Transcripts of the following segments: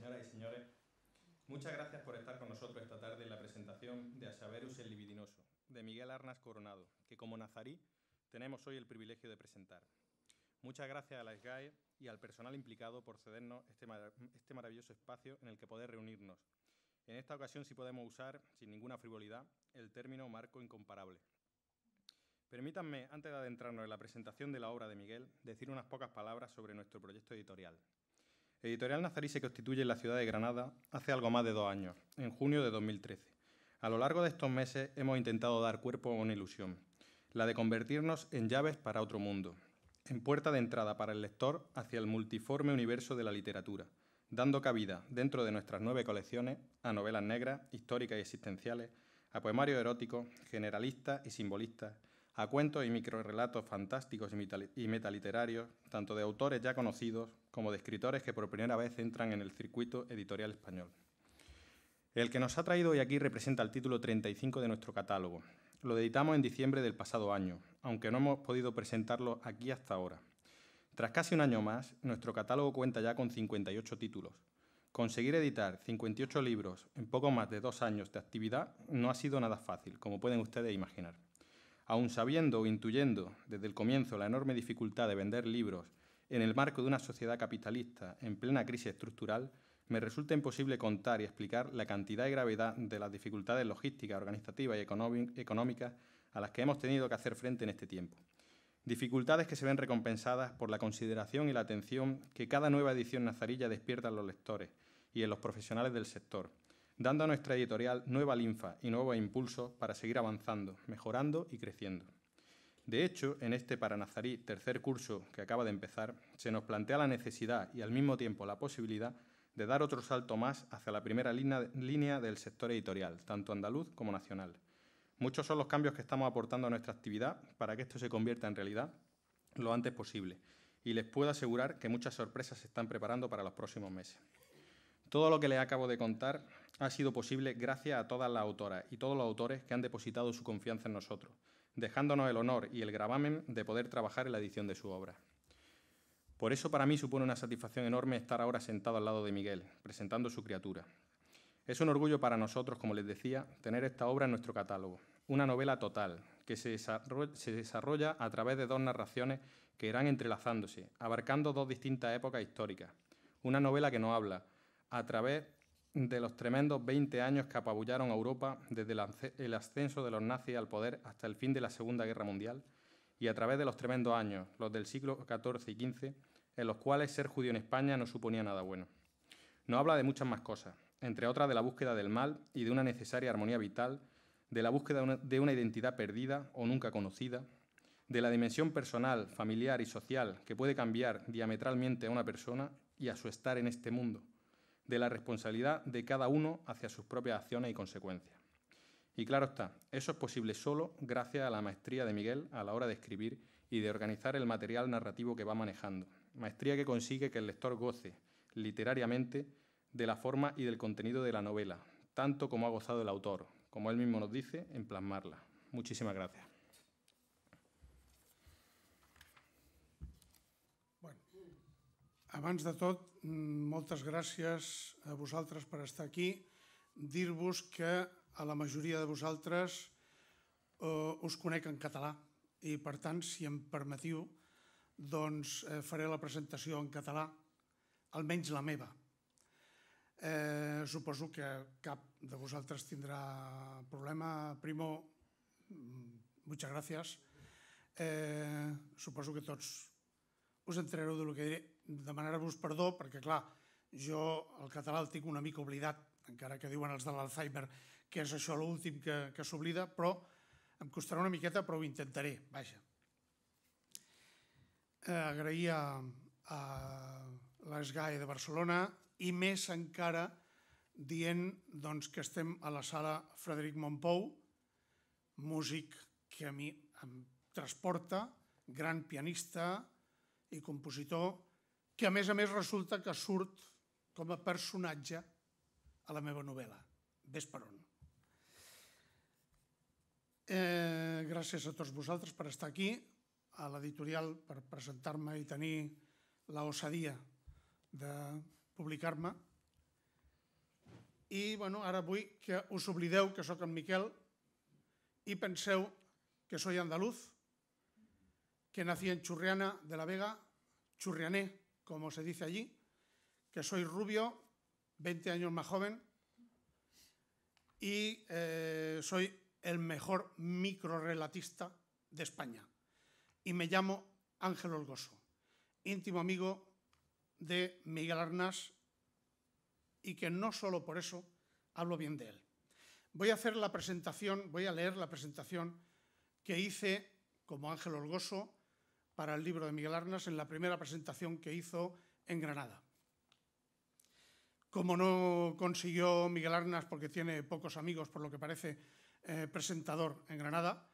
señoras y señores, muchas gracias por estar con nosotros esta tarde en la presentación de Asaberus el Libidinoso, de Miguel Arnas Coronado, que como nazarí tenemos hoy el privilegio de presentar. Muchas gracias a la SGAE y al personal implicado por cedernos este, este maravilloso espacio en el que poder reunirnos. En esta ocasión sí podemos usar, sin ninguna frivolidad, el término marco incomparable. Permítanme, antes de adentrarnos en la presentación de la obra de Miguel, decir unas pocas palabras sobre nuestro proyecto editorial. Editorial Nazarí se constituye en la ciudad de Granada hace algo más de dos años, en junio de 2013. A lo largo de estos meses hemos intentado dar cuerpo a una ilusión, la de convertirnos en llaves para otro mundo, en puerta de entrada para el lector hacia el multiforme universo de la literatura, dando cabida, dentro de nuestras nueve colecciones, a novelas negras, históricas y existenciales, a poemarios eróticos, generalistas y simbolistas, a cuentos y microrelatos fantásticos y metaliterarios, tanto de autores ya conocidos como de escritores que por primera vez entran en el circuito editorial español. El que nos ha traído hoy aquí representa el título 35 de nuestro catálogo. Lo editamos en diciembre del pasado año, aunque no hemos podido presentarlo aquí hasta ahora. Tras casi un año más, nuestro catálogo cuenta ya con 58 títulos. Conseguir editar 58 libros en poco más de dos años de actividad no ha sido nada fácil, como pueden ustedes imaginar. Aun sabiendo o intuyendo desde el comienzo la enorme dificultad de vender libros en el marco de una sociedad capitalista en plena crisis estructural, me resulta imposible contar y explicar la cantidad y gravedad de las dificultades logísticas, organizativas y económicas a las que hemos tenido que hacer frente en este tiempo. Dificultades que se ven recompensadas por la consideración y la atención que cada nueva edición nazarilla despierta en los lectores y en los profesionales del sector, dando a nuestra editorial nueva linfa y nuevo impulso para seguir avanzando, mejorando y creciendo. De hecho, en este para Nazarí tercer curso que acaba de empezar, se nos plantea la necesidad y al mismo tiempo la posibilidad de dar otro salto más hacia la primera línea del sector editorial, tanto andaluz como nacional. Muchos son los cambios que estamos aportando a nuestra actividad para que esto se convierta en realidad lo antes posible. Y les puedo asegurar que muchas sorpresas se están preparando para los próximos meses. Todo lo que les acabo de contar ha sido posible gracias a todas las autoras y todos los autores que han depositado su confianza en nosotros, dejándonos el honor y el gravamen de poder trabajar en la edición de su obra. Por eso para mí supone una satisfacción enorme estar ahora sentado al lado de Miguel, presentando su criatura. Es un orgullo para nosotros, como les decía, tener esta obra en nuestro catálogo, una novela total, que se desarrolla a través de dos narraciones que irán entrelazándose, abarcando dos distintas épocas históricas. Una novela que nos habla a través de los tremendos 20 años que apabullaron a Europa desde el ascenso de los nazis al poder hasta el fin de la Segunda Guerra Mundial, y a través de los tremendos años, los del siglo XIV y XV, en los cuales ser judío en España no suponía nada bueno. Nos habla de muchas más cosas, entre otras de la búsqueda del mal y de una necesaria armonía vital, de la búsqueda de una identidad perdida o nunca conocida, de la dimensión personal, familiar y social que puede cambiar diametralmente a una persona y a su estar en este mundo, de la responsabilidad de cada uno hacia sus propias acciones y consecuencias. Y claro está, eso es posible solo gracias a la maestría de Miguel a la hora de escribir y de organizar el material narrativo que va manejando, maestría que consigue que el lector goce literariamente de la forma y del contenido de la novela, tanto como ha gozado el autor, como él mismo nos dice, en plasmarla. Muchísimas gracias. Abans de tot, moltes gràcies a vosaltres per estar aquí. Dir-vos que a la majoria de vosaltres eh, us conec en català i, per tant, si em permetiu, doncs eh, faré la presentació en català, almenys la meva. Eh, suposo que cap de vosaltres tindrà problema. Primo, muchas gracias. Eh, suposo que tots us entrareu de lo que diré. Demanar-vos perdó perquè, clar, jo el català el tinc una mica oblidat, encara que diuen els de l'Alzheimer que és això l'últim que, que s'oblida, però em costarà una miqueta, però ho intentaré, vaja. Eh, agrair a, a l'ESGAE de Barcelona i més encara dient doncs, que estem a la sala Frederic Montpou, músic que a mi em transporta, gran pianista i compositor, que a més a més resulta que surt com a personatge a la meva novel·la. Ves per on. Eh, gràcies a tots vosaltres per estar aquí a l'editorial per presentar-me i tenir la osadia de publicar-me I bueno, ara vull que us oblideu que sóc en Miquel i penseu que soy andaluz, que nací en Churriana de la Vega, churriané, como se dice allí, que soy rubio, 20 años más joven, y eh, soy el mejor microrelatista de España. Y me llamo Ángel Olgoso, íntimo amigo de Miguel Arnás y que no solo por eso hablo bien de él. Voy a hacer la presentación, voy a leer la presentación que hice como Ángel Olgoso para el libro de Miguel Arnas en la primera presentación que hizo en Granada. Como no consiguió Miguel Arnas, porque tiene pocos amigos, por lo que parece, eh, presentador en Granada,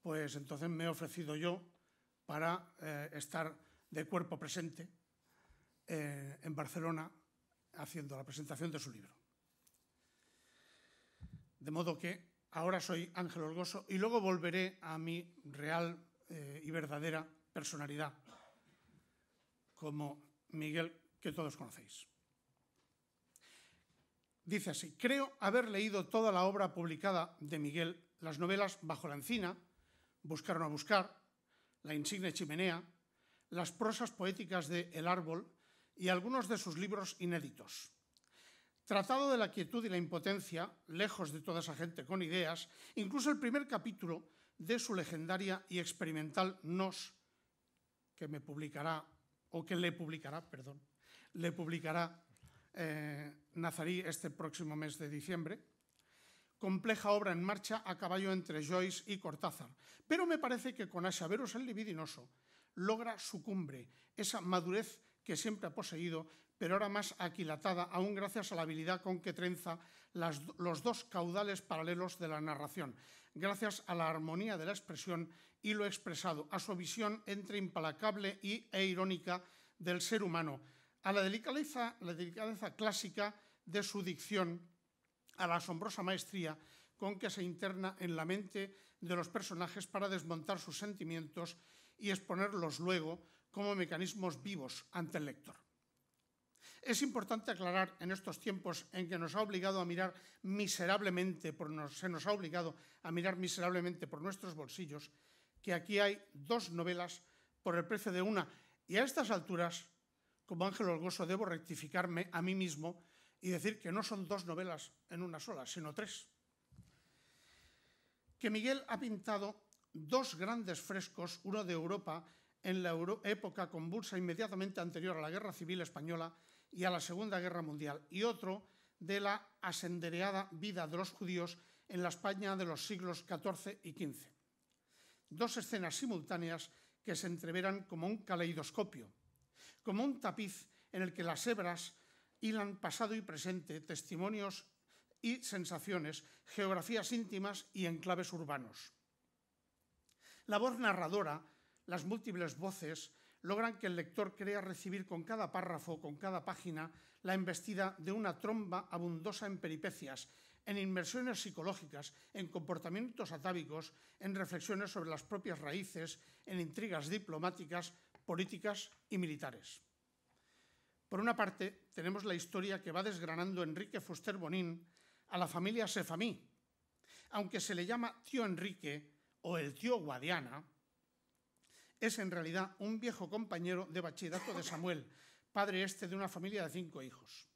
pues entonces me he ofrecido yo para eh, estar de cuerpo presente eh, en Barcelona haciendo la presentación de su libro. De modo que ahora soy Ángel Orgoso y luego volveré a mi real y verdadera personalidad, como Miguel, que todos conocéis. Dice así, creo haber leído toda la obra publicada de Miguel, las novelas Bajo la encina, Buscar o buscar, La insigne chimenea, las prosas poéticas de El árbol y algunos de sus libros inéditos. Tratado de la quietud y la impotencia, lejos de toda esa gente con ideas, incluso el primer capítulo de su legendaria y experimental Nos, que me publicará, o que le publicará, perdón, le publicará eh, Nazarí este próximo mes de diciembre. Compleja obra en marcha a caballo entre Joyce y Cortázar. Pero me parece que con Asaveros el libidinoso logra su cumbre, esa madurez que siempre ha poseído, pero ahora más aquilatada, aún gracias a la habilidad con que trenza los dos caudales paralelos de la narración, gracias a la armonía de la expresión y lo expresado, a su visión entre implacable y, e irónica del ser humano, a la delicadeza, la delicadeza clásica de su dicción, a la asombrosa maestría con que se interna en la mente de los personajes para desmontar sus sentimientos y exponerlos luego como mecanismos vivos ante el lector. Es importante aclarar en estos tiempos en que nos ha obligado a mirar miserablemente, por nos, se nos ha obligado a mirar miserablemente por nuestros bolsillos, que aquí hay dos novelas por el precio de una. Y a estas alturas como Ángel Olgoso debo rectificarme a mí mismo y decir que no son dos novelas en una sola, sino tres. Que Miguel ha pintado dos grandes frescos, uno de Europa en la época convulsa inmediatamente anterior a la Guerra Civil Española y a la Segunda Guerra Mundial, y otro de la asendereada vida de los judíos en la España de los siglos XIV y XV. Dos escenas simultáneas que se entreveran como un caleidoscopio, como un tapiz en el que las hebras hilan pasado y presente, testimonios y sensaciones, geografías íntimas y enclaves urbanos. La voz narradora, las múltiples voces, logran que el lector crea recibir con cada párrafo, con cada página, la embestida de una tromba abundosa en peripecias, en inmersiones psicológicas, en comportamientos atávicos, en reflexiones sobre las propias raíces, en intrigas diplomáticas, políticas y militares. Por una parte, tenemos la historia que va desgranando Enrique Fuster Bonín a la familia Sefamí. Aunque se le llama tío Enrique o el tío Guadiana, es en realidad un viejo compañero de bachillerato de Samuel, padre este de una familia de cinco hijos.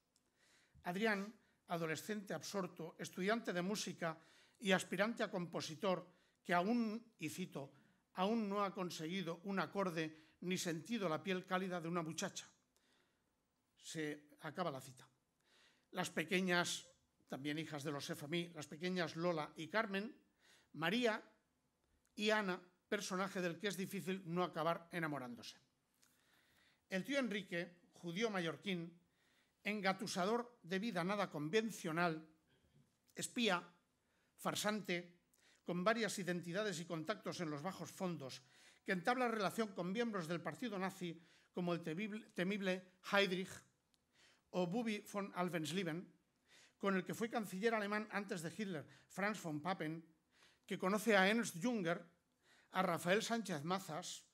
Adrián, adolescente absorto, estudiante de música y aspirante a compositor, que aún, y cito, aún no ha conseguido un acorde ni sentido la piel cálida de una muchacha. Se acaba la cita. Las pequeñas, también hijas de los Efamí, las pequeñas Lola y Carmen, María y Ana, personaje del que es difícil no acabar enamorándose. El tío Enrique, judío mallorquín, engatusador de vida nada convencional, espía, farsante, con varias identidades y contactos en los bajos fondos, que entabla relación con miembros del partido nazi como el temible Heydrich o Bubi von Alvensleben, con el que fue canciller alemán antes de Hitler, Franz von Papen, que conoce a Ernst Junger, a Rafael Sánchez Mazas,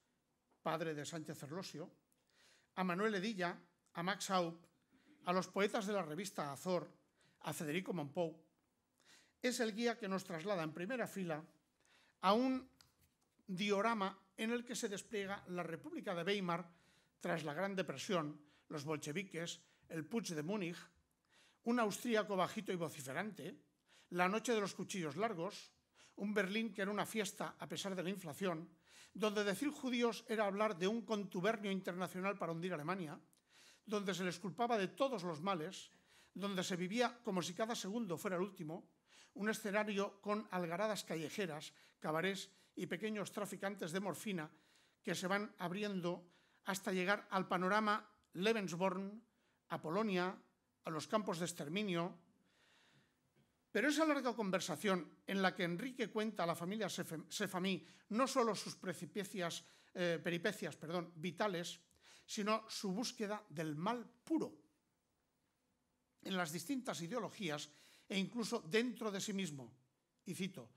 padre de Sánchez Erlosio, a Manuel Edilla, a Max Haupt, a los poetas de la revista Azor, a Federico Mompou, es el guía que nos traslada en primera fila a un diorama en el que se despliega la República de Weimar tras la Gran Depresión, los bolcheviques, el Putsch de Múnich, un austríaco bajito y vociferante, la noche de los cuchillos largos, un Berlín que era una fiesta a pesar de la inflación, donde decir judíos era hablar de un contubernio internacional para hundir Alemania, donde se les culpaba de todos los males, donde se vivía como si cada segundo fuera el último, un escenario con algaradas callejeras, cabarés y pequeños traficantes de morfina que se van abriendo hasta llegar al panorama Lebensborn, a Polonia, a los campos de exterminio. Pero esa larga conversación en la que Enrique cuenta a la familia Sefamí no solo sus eh, peripecias perdón, vitales, sino su búsqueda del mal puro en las distintas ideologías e incluso dentro de sí mismo. Y cito,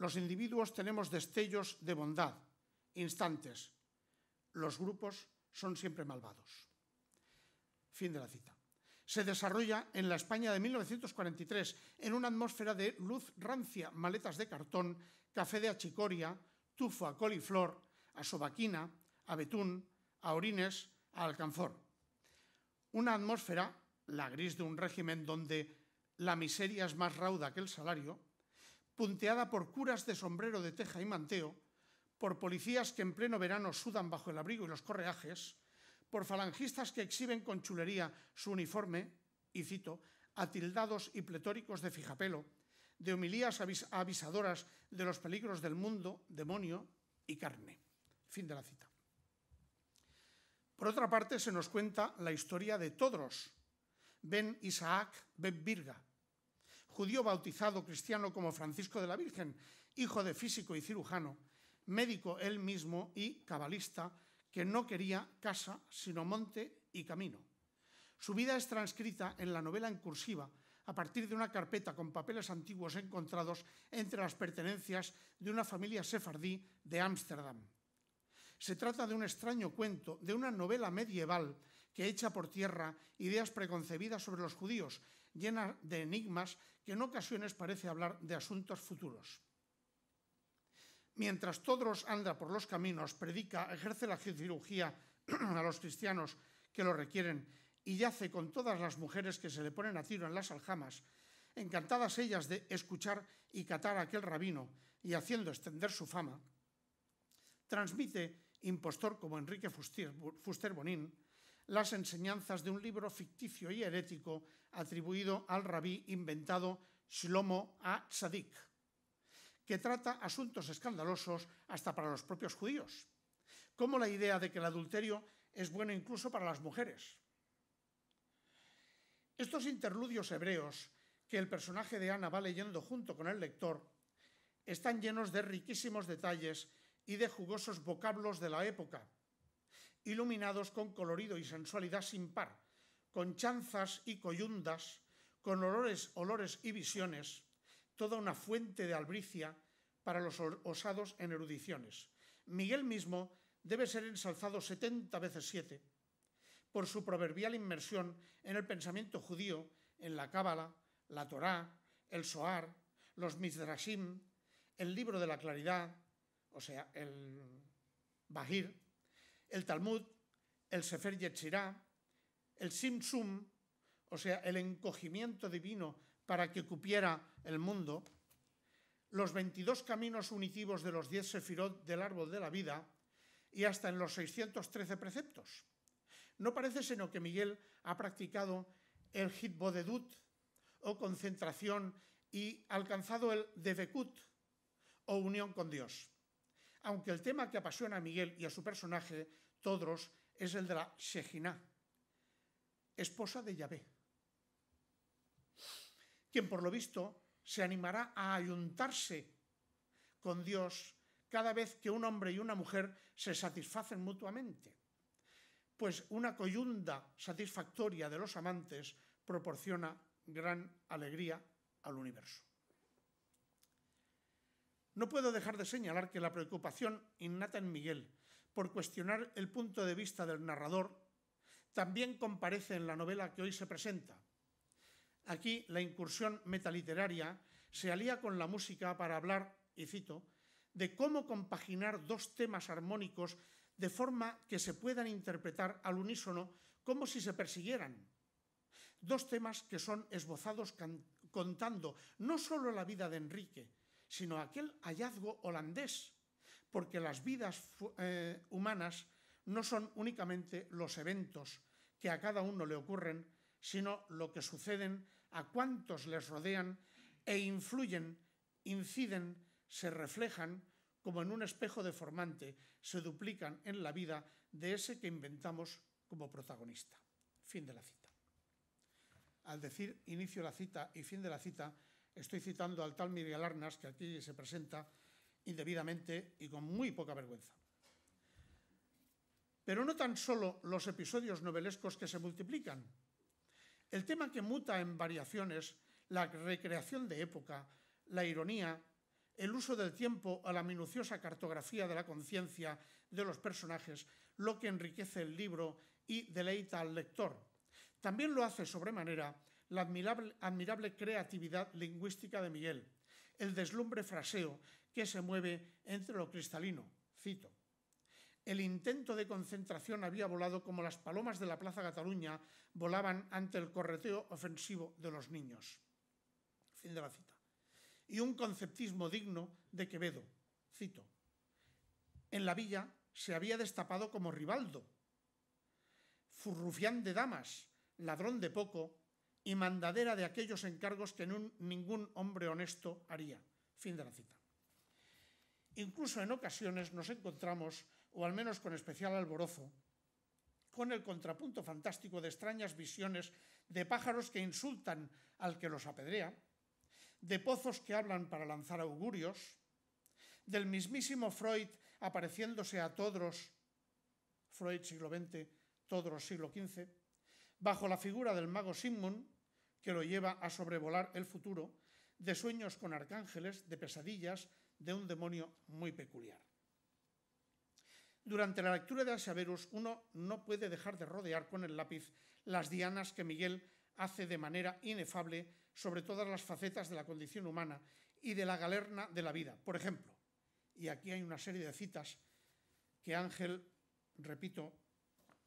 los individuos tenemos destellos de bondad, instantes. Los grupos son siempre malvados. Fin de la cita. Se desarrolla en la España de 1943 en una atmósfera de luz rancia, maletas de cartón, café de achicoria, tufo a coliflor, a sobaquina, a betún, a orines, a alcanfor. Una atmósfera, la gris de un régimen donde la miseria es más rauda que el salario, punteada por curas de sombrero de teja y manteo, por policías que en pleno verano sudan bajo el abrigo y los correajes, por falangistas que exhiben con chulería su uniforme, y cito, atildados y pletóricos de fijapelo, de homilías avisadoras de los peligros del mundo, demonio y carne. Fin de la cita. Por otra parte, se nos cuenta la historia de Todros, Ben Isaac Ben Birga, judío bautizado cristiano como Francisco de la Virgen, hijo de físico y cirujano, médico él mismo y cabalista, que no quería casa sino monte y camino. Su vida es transcrita en la novela en cursiva a partir de una carpeta con papeles antiguos encontrados entre las pertenencias de una familia sefardí de Ámsterdam. Se trata de un extraño cuento, de una novela medieval que echa por tierra ideas preconcebidas sobre los judíos, llena de enigmas que en ocasiones parece hablar de asuntos futuros. Mientras Todros anda por los caminos, predica, ejerce la cirugía a los cristianos que lo requieren y yace con todas las mujeres que se le ponen a tiro en las aljamas, encantadas ellas de escuchar y catar a aquel rabino y haciendo extender su fama, transmite, impostor como Enrique Fuster Bonín, las enseñanzas de un libro ficticio y herético atribuido al rabí inventado Shlomo a Tzadik, que trata asuntos escandalosos hasta para los propios judíos, como la idea de que el adulterio es bueno incluso para las mujeres. Estos interludios hebreos que el personaje de Ana va leyendo junto con el lector están llenos de riquísimos detalles y de jugosos vocablos de la época, iluminados con colorido y sensualidad sin par, con chanzas y coyundas, con olores, olores y visiones, toda una fuente de albricia para los osados en erudiciones. Miguel mismo debe ser ensalzado setenta veces siete por su proverbial inmersión en el pensamiento judío, en la Cábala, la Torá, el Soar, los Midrashim, el libro de la claridad, o sea, el Bahir, el Talmud, el Sefer Yetzirah, el Simsum, o sea, el encogimiento divino para que cupiera el mundo, los 22 caminos unitivos de los 10 sefirot del árbol de la vida y hasta en los 613 preceptos. No parece sino que Miguel ha practicado el hitbodedut o concentración y alcanzado el devekut o unión con Dios aunque el tema que apasiona a Miguel y a su personaje, Todros, es el de la Shejina, esposa de Yahvé, quien por lo visto se animará a ayuntarse con Dios cada vez que un hombre y una mujer se satisfacen mutuamente, pues una coyunda satisfactoria de los amantes proporciona gran alegría al universo. No puedo dejar de señalar que la preocupación innata en Miguel por cuestionar el punto de vista del narrador también comparece en la novela que hoy se presenta. Aquí la incursión metaliteraria se alía con la música para hablar, y cito, de cómo compaginar dos temas armónicos de forma que se puedan interpretar al unísono como si se persiguieran. Dos temas que son esbozados contando no solo la vida de Enrique, sino aquel hallazgo holandés, porque las vidas eh, humanas no son únicamente los eventos que a cada uno le ocurren, sino lo que suceden a cuantos les rodean e influyen, inciden, se reflejan como en un espejo deformante, se duplican en la vida de ese que inventamos como protagonista. Fin de la cita. Al decir inicio la cita y fin de la cita, estoy citando al tal Miguel Arnas, que aquí se presenta indebidamente y con muy poca vergüenza. Pero no tan solo los episodios novelescos que se multiplican. El tema que muta en variaciones, la recreación de época, la ironía, el uso del tiempo a la minuciosa cartografía de la conciencia de los personajes, lo que enriquece el libro y deleita al lector. También lo hace sobremanera la admirable, creatividad lingüística de Miguel, el deslumbre fraseo que se mueve entre lo cristalino. Cito. El intento de concentración había volado como las palomas de la Plaza Cataluña volaban ante el correteo ofensivo de los niños. Fin de la cita. Y un conceptismo digno de Quevedo. Cito. En la villa se había destapado como Ribaldo, furrufián de damas, ladrón de poco y mandadera de aquellos encargos que ningún hombre honesto haría. Fin de la cita. Incluso en ocasiones nos encontramos, o al menos con especial alborozo, con el contrapunto fantástico de extrañas visiones de pájaros que insultan al que los apedrea, de pozos que hablan para lanzar augurios, del mismísimo Freud apareciéndose a todos, Freud siglo XX, todos siglo XV, bajo la figura del mago Sigmund, que lo lleva a sobrevolar el futuro, de sueños con arcángeles, de pesadillas, de un demonio muy peculiar. Durante la lectura de Alsaverus uno no puede dejar de rodear con el lápiz las dianas que Miguel hace de manera inefable sobre todas las facetas de la condición humana y de la galerna de la vida. Por ejemplo, y aquí hay una serie de citas que Ángel, repito,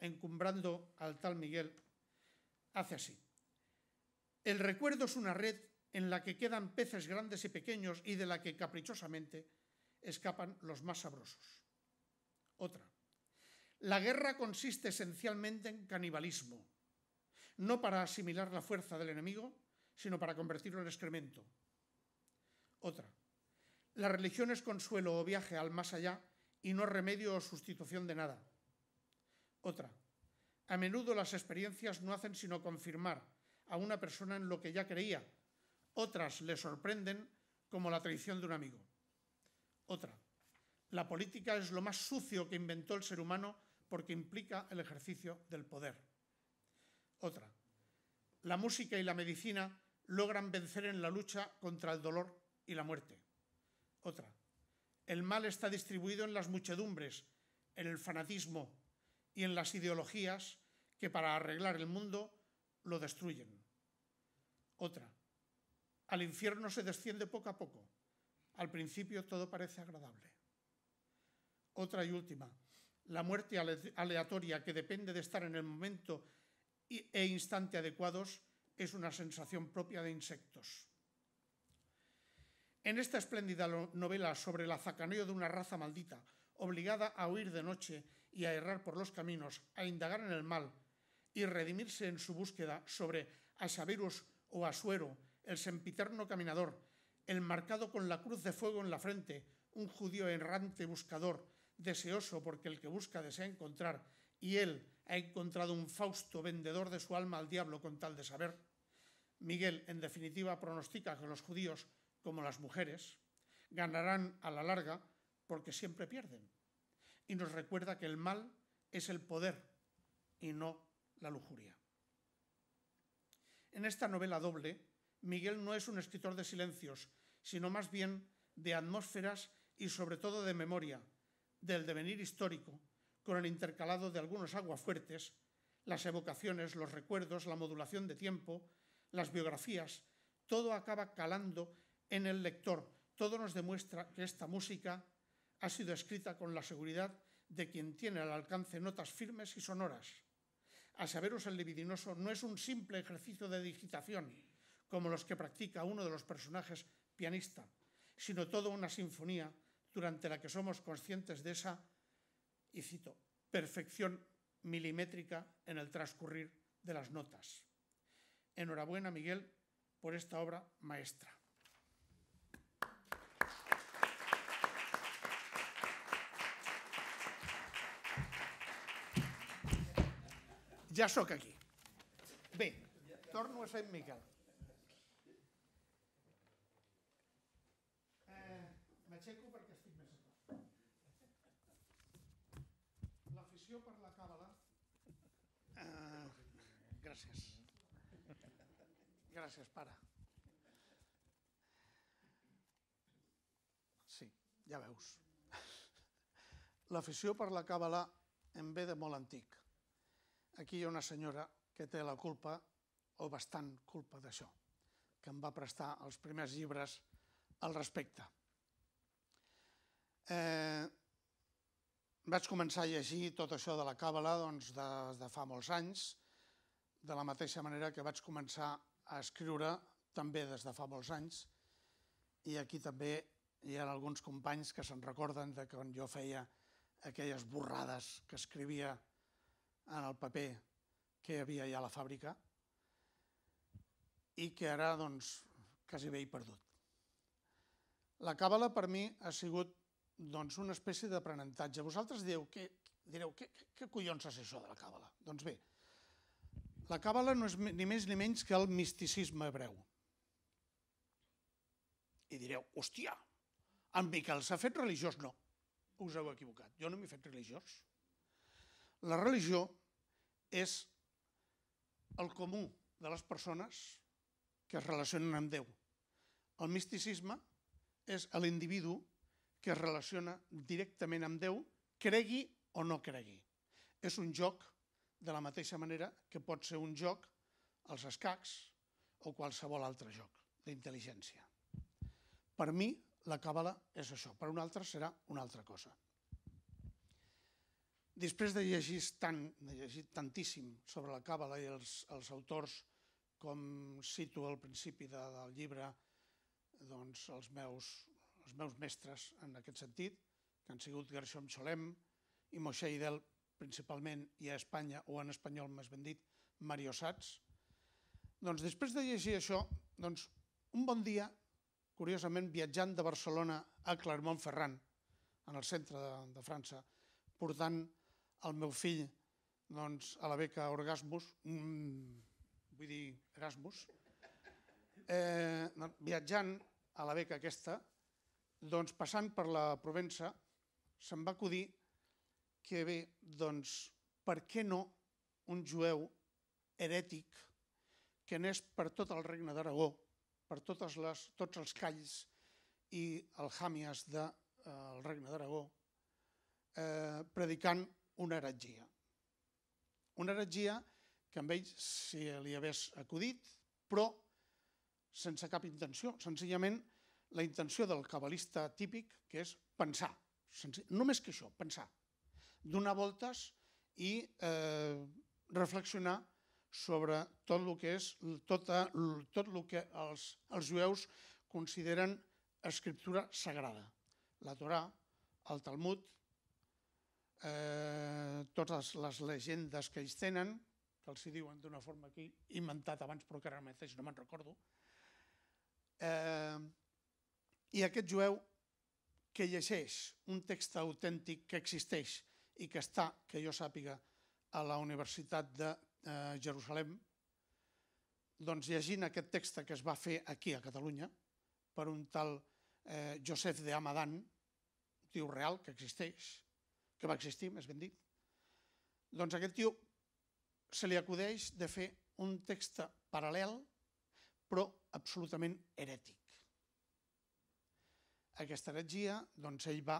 encumbrando al tal Miguel, hace así. El recuerdo es una red en la que quedan peces grandes y pequeños y de la que caprichosamente escapan los más sabrosos. Otra. La guerra consiste esencialmente en canibalismo, no para asimilar la fuerza del enemigo, sino para convertirlo en excremento. Otra. La religión es consuelo o viaje al más allá y no remedio o sustitución de nada. Otra. A menudo las experiencias no hacen sino confirmar a una persona en lo que ya creía. Otras le sorprenden como la traición de un amigo. Otra. La política es lo más sucio que inventó el ser humano porque implica el ejercicio del poder. Otra. La música y la medicina logran vencer en la lucha contra el dolor y la muerte. Otra. El mal está distribuido en las muchedumbres, en el fanatismo y en las ideologías que para arreglar el mundo lo destruyen. Otra. Al infierno se desciende poco a poco. Al principio todo parece agradable. Otra y última. La muerte aleatoria que depende de estar en el momento e instante adecuados es una sensación propia de insectos. En esta espléndida novela sobre el zacaneo de una raza maldita, obligada a huir de noche y a errar por los caminos, a indagar en el mal y redimirse en su búsqueda sobre Asavirus o Asuero, el sempiterno caminador, el marcado con la cruz de fuego en la frente, un judío errante buscador, deseoso porque el que busca desea encontrar, y él ha encontrado un Fausto vendedor de su alma al diablo con tal de saber. Miguel, en definitiva, pronostica que los judíos, como las mujeres, ganarán a la larga porque siempre pierden. Y nos recuerda que el mal es el poder y no la lujuria. En esta novela doble, Miguel no es un escritor de silencios, sino más bien de atmósferas y sobre todo de memoria, del devenir histórico, con el intercalado de algunos aguafuertes, las evocaciones, los recuerdos, la modulación de tiempo, las biografías, todo acaba calando en el lector. Todo nos demuestra que esta música ha sido escrita con la seguridad de quien tiene al alcance notas firmes y sonoras. A saberos el libidinoso no es un simple ejercicio de digitación, como los que practica uno de los personajes pianista, sino toda una sinfonía durante la que somos conscientes de esa, y cito, perfección milimétrica en el transcurrir de las notas. Enhorabuena, Miguel, por esta obra maestra. Ja sóc aquí. Bé, torno a en Miquel. Eh, M'aixeco perquè estic més a. L'afició per la càbala... Eh, gràcies. Gràcies, pare. Sí, ja veus. L'afició per la càbala em ve de molt antic. Aquí hi ha una senyora que té la culpa, o bastant culpa d'això, que em va prestar els primers llibres al respecte. Eh, vaig començar a llegir tot això de la càbala doncs, des de fa molts anys, de la mateixa manera que vaig començar a escriure també des de fa molts anys, i aquí també hi ha alguns companys que se'n recorden de quan jo feia aquelles borrades que escrivia en el paper que hi havia ja a la fàbrica i que ara doncs, quasi bé he perdut. La càbala per mi ha sigut doncs, una espècie d'aprenentatge. Vosaltres direu, què, direu què, què collons és això de la càbala? Doncs bé, la càbala no és ni més ni menys que el misticisme hebreu. I direu, hòstia, en Miquel s'ha fet religiós? No, us heu equivocat, jo no m'he fet religiós. La religió és el comú de les persones que es relacionen amb Déu. El misticisme és l'individu que es relaciona directament amb Déu, cregui o no cregui. És un joc de la mateixa manera que pot ser un joc als escacs o qualsevol altre joc d'intel·ligència. Per mi, la càbala és això, per un altre serà una altra cosa. Després de llegir, tant, de llegir tantíssim sobre la càbala i els, els autors, com cito al principi de, del llibre, doncs, els, meus, els meus mestres en aquest sentit, que han sigut Gershom Cholem i Moshe Idel principalment, i a Espanya, o en espanyol més ben dit, Mario Sats. Doncs després de llegir això, doncs, un bon dia, curiosament, viatjant de Barcelona a Clermont-Ferrand, en el centre de, de França, portant el meu fill doncs, a la beca Orgasmus, mm, vull dir Erasmus, eh, viatjant a la beca aquesta, doncs passant per la Provença, se'm va acudir que bé, doncs, per què no un jueu herètic que anés per tot el regne d'Aragó, per totes les, tots els calls i alhàmies del de, eh, regne d'Aragó, eh, predicant una heretgia. Una heretgia que amb ell si li hagués acudit, però sense cap intenció, senzillament la intenció del cabalista típic, que és pensar, només que això, pensar, donar voltes i eh, reflexionar sobre tot el que és tota, tot el que els, els jueus consideren escriptura sagrada. La Torà, el Talmud, eh, totes les llegendes que ells tenen, que els hi diuen d'una forma he inventat abans però que ara mateix no me'n recordo, eh, i aquest jueu que llegeix un text autèntic que existeix i que està, que jo sàpiga, a la Universitat de eh, Jerusalem, doncs llegint aquest text que es va fer aquí a Catalunya per un tal eh, Josep de Hamadan, un tio real que existeix, que va existir, més ben dit, doncs aquest tio se li acudeix de fer un text paral·lel, però absolutament herètic. Aquesta heretgia, doncs ell va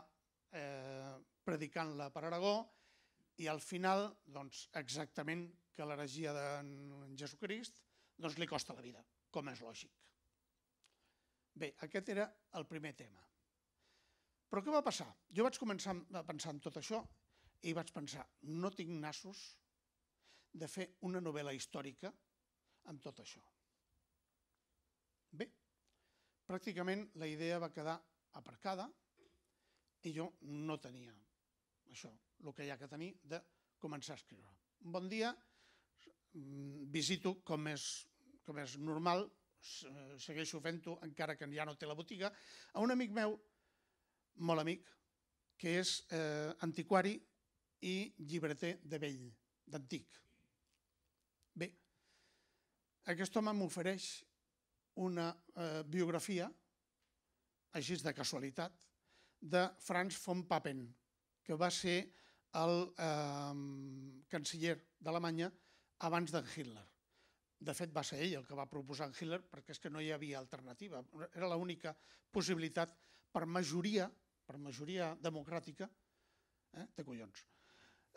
eh, predicant-la per Aragó i al final, doncs, exactament que l'heretgia de Jesucrist, doncs li costa la vida, com és lògic. Bé, aquest era el primer tema. Però què va passar? Jo vaig començar a pensar en tot això i vaig pensar, no tinc nassos de fer una novel·la històrica amb tot això. Bé, pràcticament la idea va quedar aparcada i jo no tenia això, el que hi ha que tenir de començar a escriure. Un bon dia mm, visito, com és, com és normal, segueixo fent-ho, encara que ja no té la botiga, a un amic meu, molt amic, que és eh, antiquari i llibreter de vell, d'antic. Bé, aquest home m'ofereix una eh, biografia, així de casualitat, de Franz von Papen, que va ser el eh, canciller d'Alemanya abans d'en Hitler. De fet, va ser ell el que va proposar en Hitler perquè és que no hi havia alternativa. Era l'única possibilitat per majoria, per majoria democràtica, eh, de collons,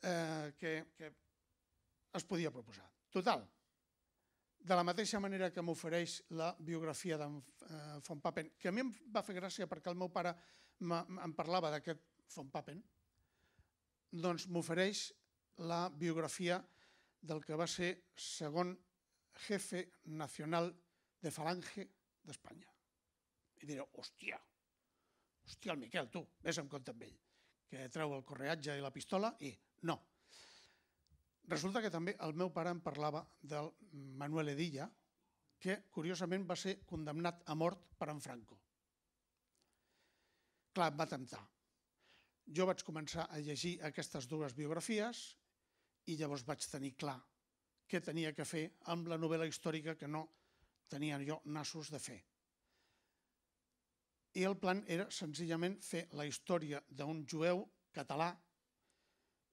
eh, que, que es podia proposar. Total, de la mateixa manera que m'ofereix la biografia d'en eh, von Papen, que a mi em va fer gràcia perquè el meu pare em parlava d'aquest von Papen, doncs m'ofereix la biografia del que va ser segon jefe nacional de Falange d'Espanya. I diré, hòstia, hòstia, el Miquel, tu, vés amb compte amb ell, que treu el correatge i la pistola i no. Resulta que també el meu pare em parlava del Manuel Edilla, que curiosament va ser condemnat a mort per en Franco. Clar, em va temptar. Jo vaig començar a llegir aquestes dues biografies i llavors vaig tenir clar què tenia que fer amb la novel·la històrica que no tenia jo nassos de fer. I el plan era senzillament fer la història d'un jueu català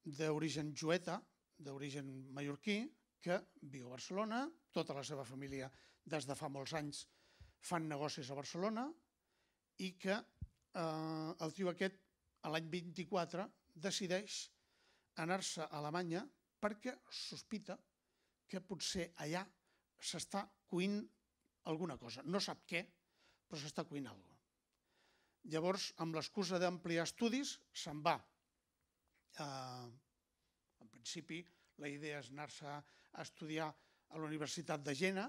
d'origen jueta, d'origen mallorquí, que viu a Barcelona, tota la seva família des de fa molts anys fan negocis a Barcelona i que eh, el tio aquest, a l'any 24, decideix anar-se a Alemanya perquè sospita que potser allà s'està cuint alguna cosa. No sap què, però s'està cuint alguna. Llavors, amb l'excusa d'ampliar estudis, se'n va. Eh, en principi, la idea és anar-se a estudiar a la Universitat de Jena,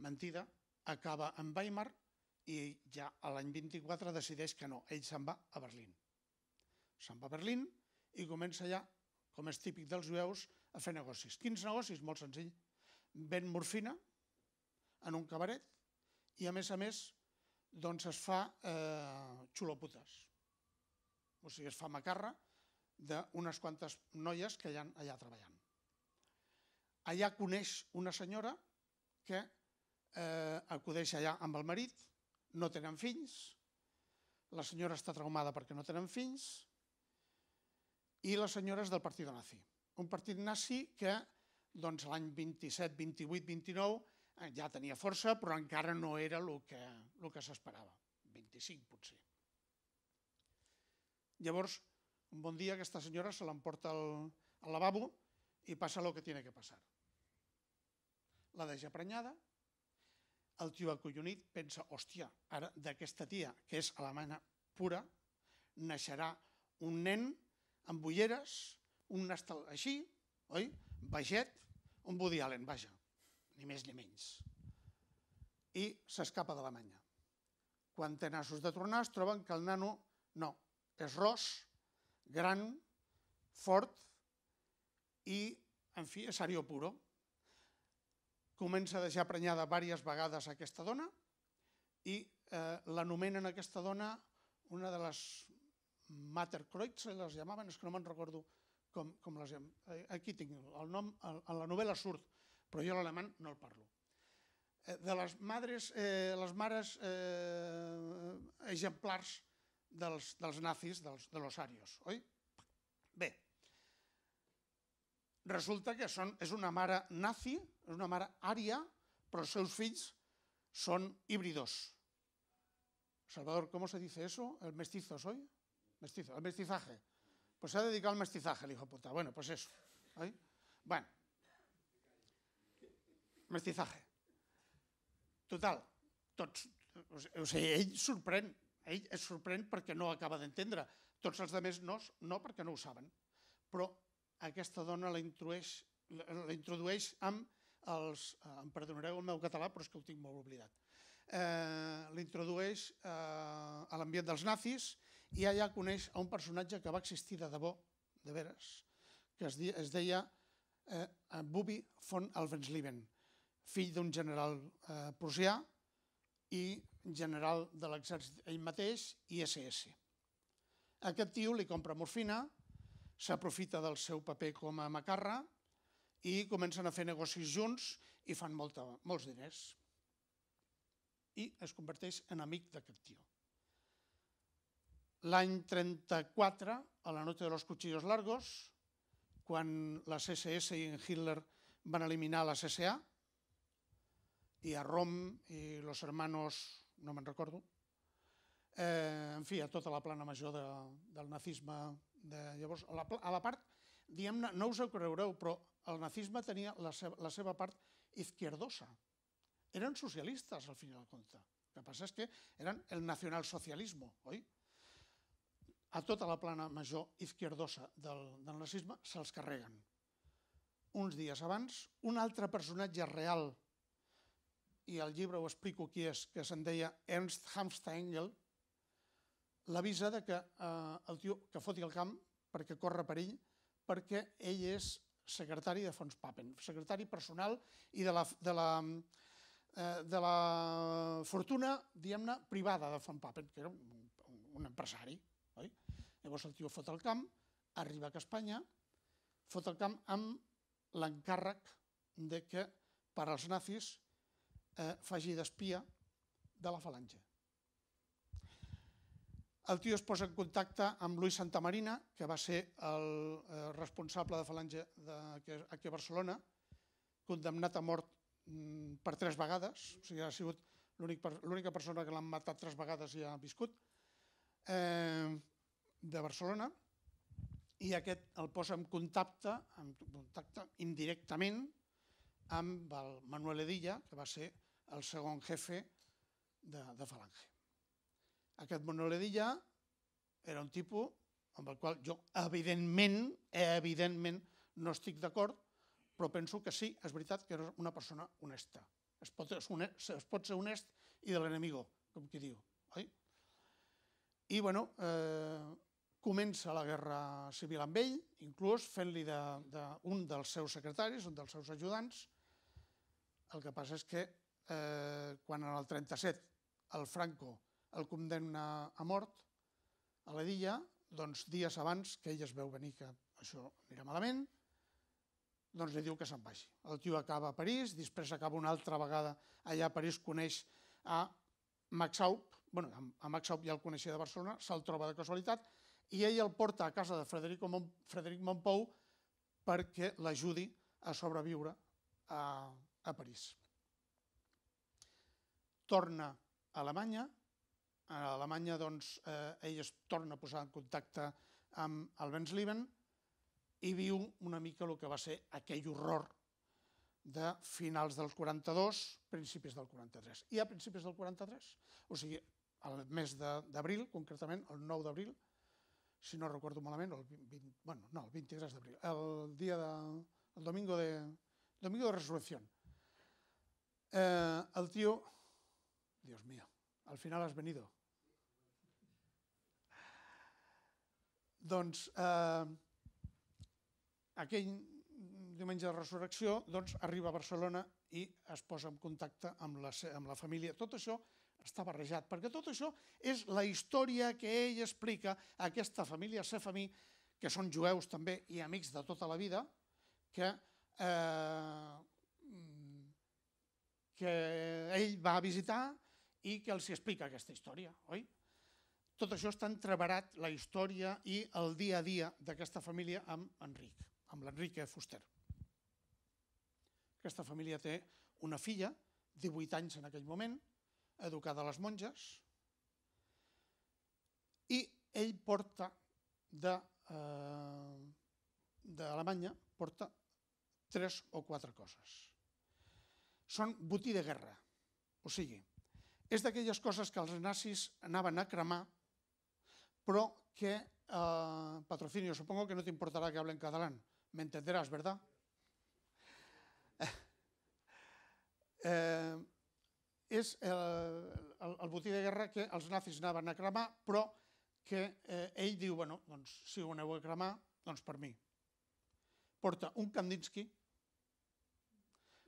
mentida, acaba en Weimar i ja a l'any 24 decideix que no, ell se'n va a Berlín. Se'n va a Berlín i comença ja, com és típic dels jueus, a fer negocis. Quins negocis? Molt senzill. Ven morfina en un cabaret i, a més a més, doncs es fa eh, xuloputes. O sigui, es fa macarra d'unes quantes noies que hi ha allà treballant. Allà coneix una senyora que eh, acudeix allà amb el marit, no tenen fills, la senyora està traumada perquè no tenen fills i la senyora és del partit nazi un partit nazi que doncs, l'any 27, 28, 29 ja tenia força, però encara no era el que, el que s'esperava. 25, potser. Llavors, un bon dia aquesta senyora se l'emporta al, al lavabo i passa el que tiene que passar. La deixa prenyada, el tio acollonit pensa, hòstia, ara d'aquesta tia, que és alemanya pura, naixerà un nen amb ulleres, un Nastal així, oi? Baixet, un Woody Allen, vaja, ni més ni menys. I s'escapa d'Alemanya. Quan té nassos de tornar es troben que el nano, no, és ros, gran, fort i, en fi, és ario puro. Comença a deixar prenyada diverses vegades aquesta dona i eh, l'anomenen aquesta dona una de les Materkreuz, les llamaven, és que no me'n recordo com, com les... Eh, aquí tinc el nom, en la novel·la surt, però jo l'alemany no el parlo. Eh, de les madres, eh, les mares eh, exemplars dels, dels nazis, dels, de los arios, oi? Bé, resulta que són, és una mare nazi, és una mare ària, però els seus fills són híbridos. Salvador, ¿cómo se dice eso? El mestizo, ¿soy? Mestizo, el mestizaje. Pues se ha dedicado al mestizaje el hijo puta. Bueno, pues eso. ¿eh? Bueno. Mestizaje. Total, tots, o sigui, ell sorprèn, ell es sorprèn perquè no acaba d'entendre. Tots els altres no, no perquè no ho saben. Però aquesta dona la introdueix, la introdueix amb els... Em perdonareu el meu català, però és que ho tinc molt oblidat. Eh, L'introdueix eh, a l'ambient dels nazis i allà coneix a un personatge que va existir de debò, de veres, que es, es deia eh, Bubi von Alvensleben, fill d'un general eh, prussià i general de l'exèrcit ell mateix i SS. Aquest tio li compra morfina, s'aprofita del seu paper com a macarra i comencen a fer negocis junts i fan molta, molts diners. I es converteix en amic d'aquest tio. L'any 34, a la noche de los cuchillos largos, quan la CSS i en Hitler van eliminar la CSA, i a Rom i los hermanos, no me'n recordo, eh, en fi, a tota la plana major de, del nazisme de llavors. A la, a la part, diguem-ne, no us ho creureu, però el nazisme tenia la seva, la seva part izquierdosa. Eren socialistes, al final del compte. El que passa és que eren el nacionalsocialisme, oi? A tota la plana major izquierdosa del, del nazisme se'ls carreguen. Uns dies abans, un altre personatge real, i al llibre ho explico qui és, que se'n deia Ernst Hamstengel, l'avisa de que eh, el tio que foti el camp perquè corre per ell, perquè ell és secretari de Fons Papen, secretari personal i de la, de la, eh, de la fortuna, diguem-ne, privada de Fons Papen, que era un, un empresari. Oi? Llavors el tio fot el camp, arriba a Espanya, fot el camp amb l'encàrrec de que per als nazis eh, faci d'espia de la falange. El tio es posa en contacte amb Luis Santamarina, que va ser el eh, responsable de Falange de, aquí a Barcelona, condemnat a mort mm, per tres vegades, o sigui, ha sigut l'única persona que l'han matat tres vegades i ha viscut, eh, de Barcelona, i aquest el posa en contacte, en contacte indirectament amb el Manuel Edilla, que va ser el segon jefe de, de Falange. Aquest Monoledilla era un tipus amb el qual jo, evidentment, evidentment, no estic d'acord, però penso que sí, és veritat que era una persona honesta. Es pot, es, es pot ser honest i de l'enemigo, com qui diu. Oi? I, bueno, eh, comença la guerra civil amb ell, inclús fent-li d'un de, de dels seus secretaris, un dels seus ajudants. El que passa és que eh, quan en el 37 el Franco el condemna a mort a l'Edilla, doncs dies abans que ell es veu venir que això anirà malament, doncs li diu que se'n vagi. El tio acaba a París, després acaba una altra vegada allà a París, coneix a Max Aup, bueno, a Max Aup ja el coneixia de Barcelona, se'l troba de casualitat, i ell el porta a casa de Frederic, Mon Frederic Montpou perquè l'ajudi a sobreviure a, a París. Torna a Alemanya, a Alemanya doncs, eh, ell es torna a posar en contacte amb el Bensleben i viu una mica el que va ser aquell horror de finals del 42, principis del 43. I a principis del 43, o sigui, el mes d'abril, concretament, el 9 d'abril, si no recordo malament, el 20, bueno, no, el 23 d'abril, el dia de, el domingo de, domingo de resurrección. Eh, el tío, Dios mío, al final has venido. Doncs eh, aquell diumenge de resurrecció doncs, arriba a Barcelona i es posa en contacte amb la, amb la família. Tot això està barrejat, perquè tot això és la història que ell explica a aquesta família Sefamí, que són jueus també i amics de tota la vida, que, eh, que ell va visitar i que els explica aquesta història, oi? Tot això està entreverat, la història i el dia a dia d'aquesta família amb Enric, amb l'Enrique Fuster. Aquesta família té una filla, 18 anys en aquell moment, educada a les monges, i ell porta de, eh, d'Alemanya porta tres o quatre coses. Són botí de guerra, O sigui, és d'aquelles coses que els nazis anaven a cremar, però que, eh, patrocinio, supongo que no te importará que hable en catalán, me ¿verdad? Eh, és el, el, el botí de guerra que els nazis anaven a cremar, però que eh, ell diu, bueno, doncs, si ho aneu a cremar, doncs per mi. Porta un Kandinsky,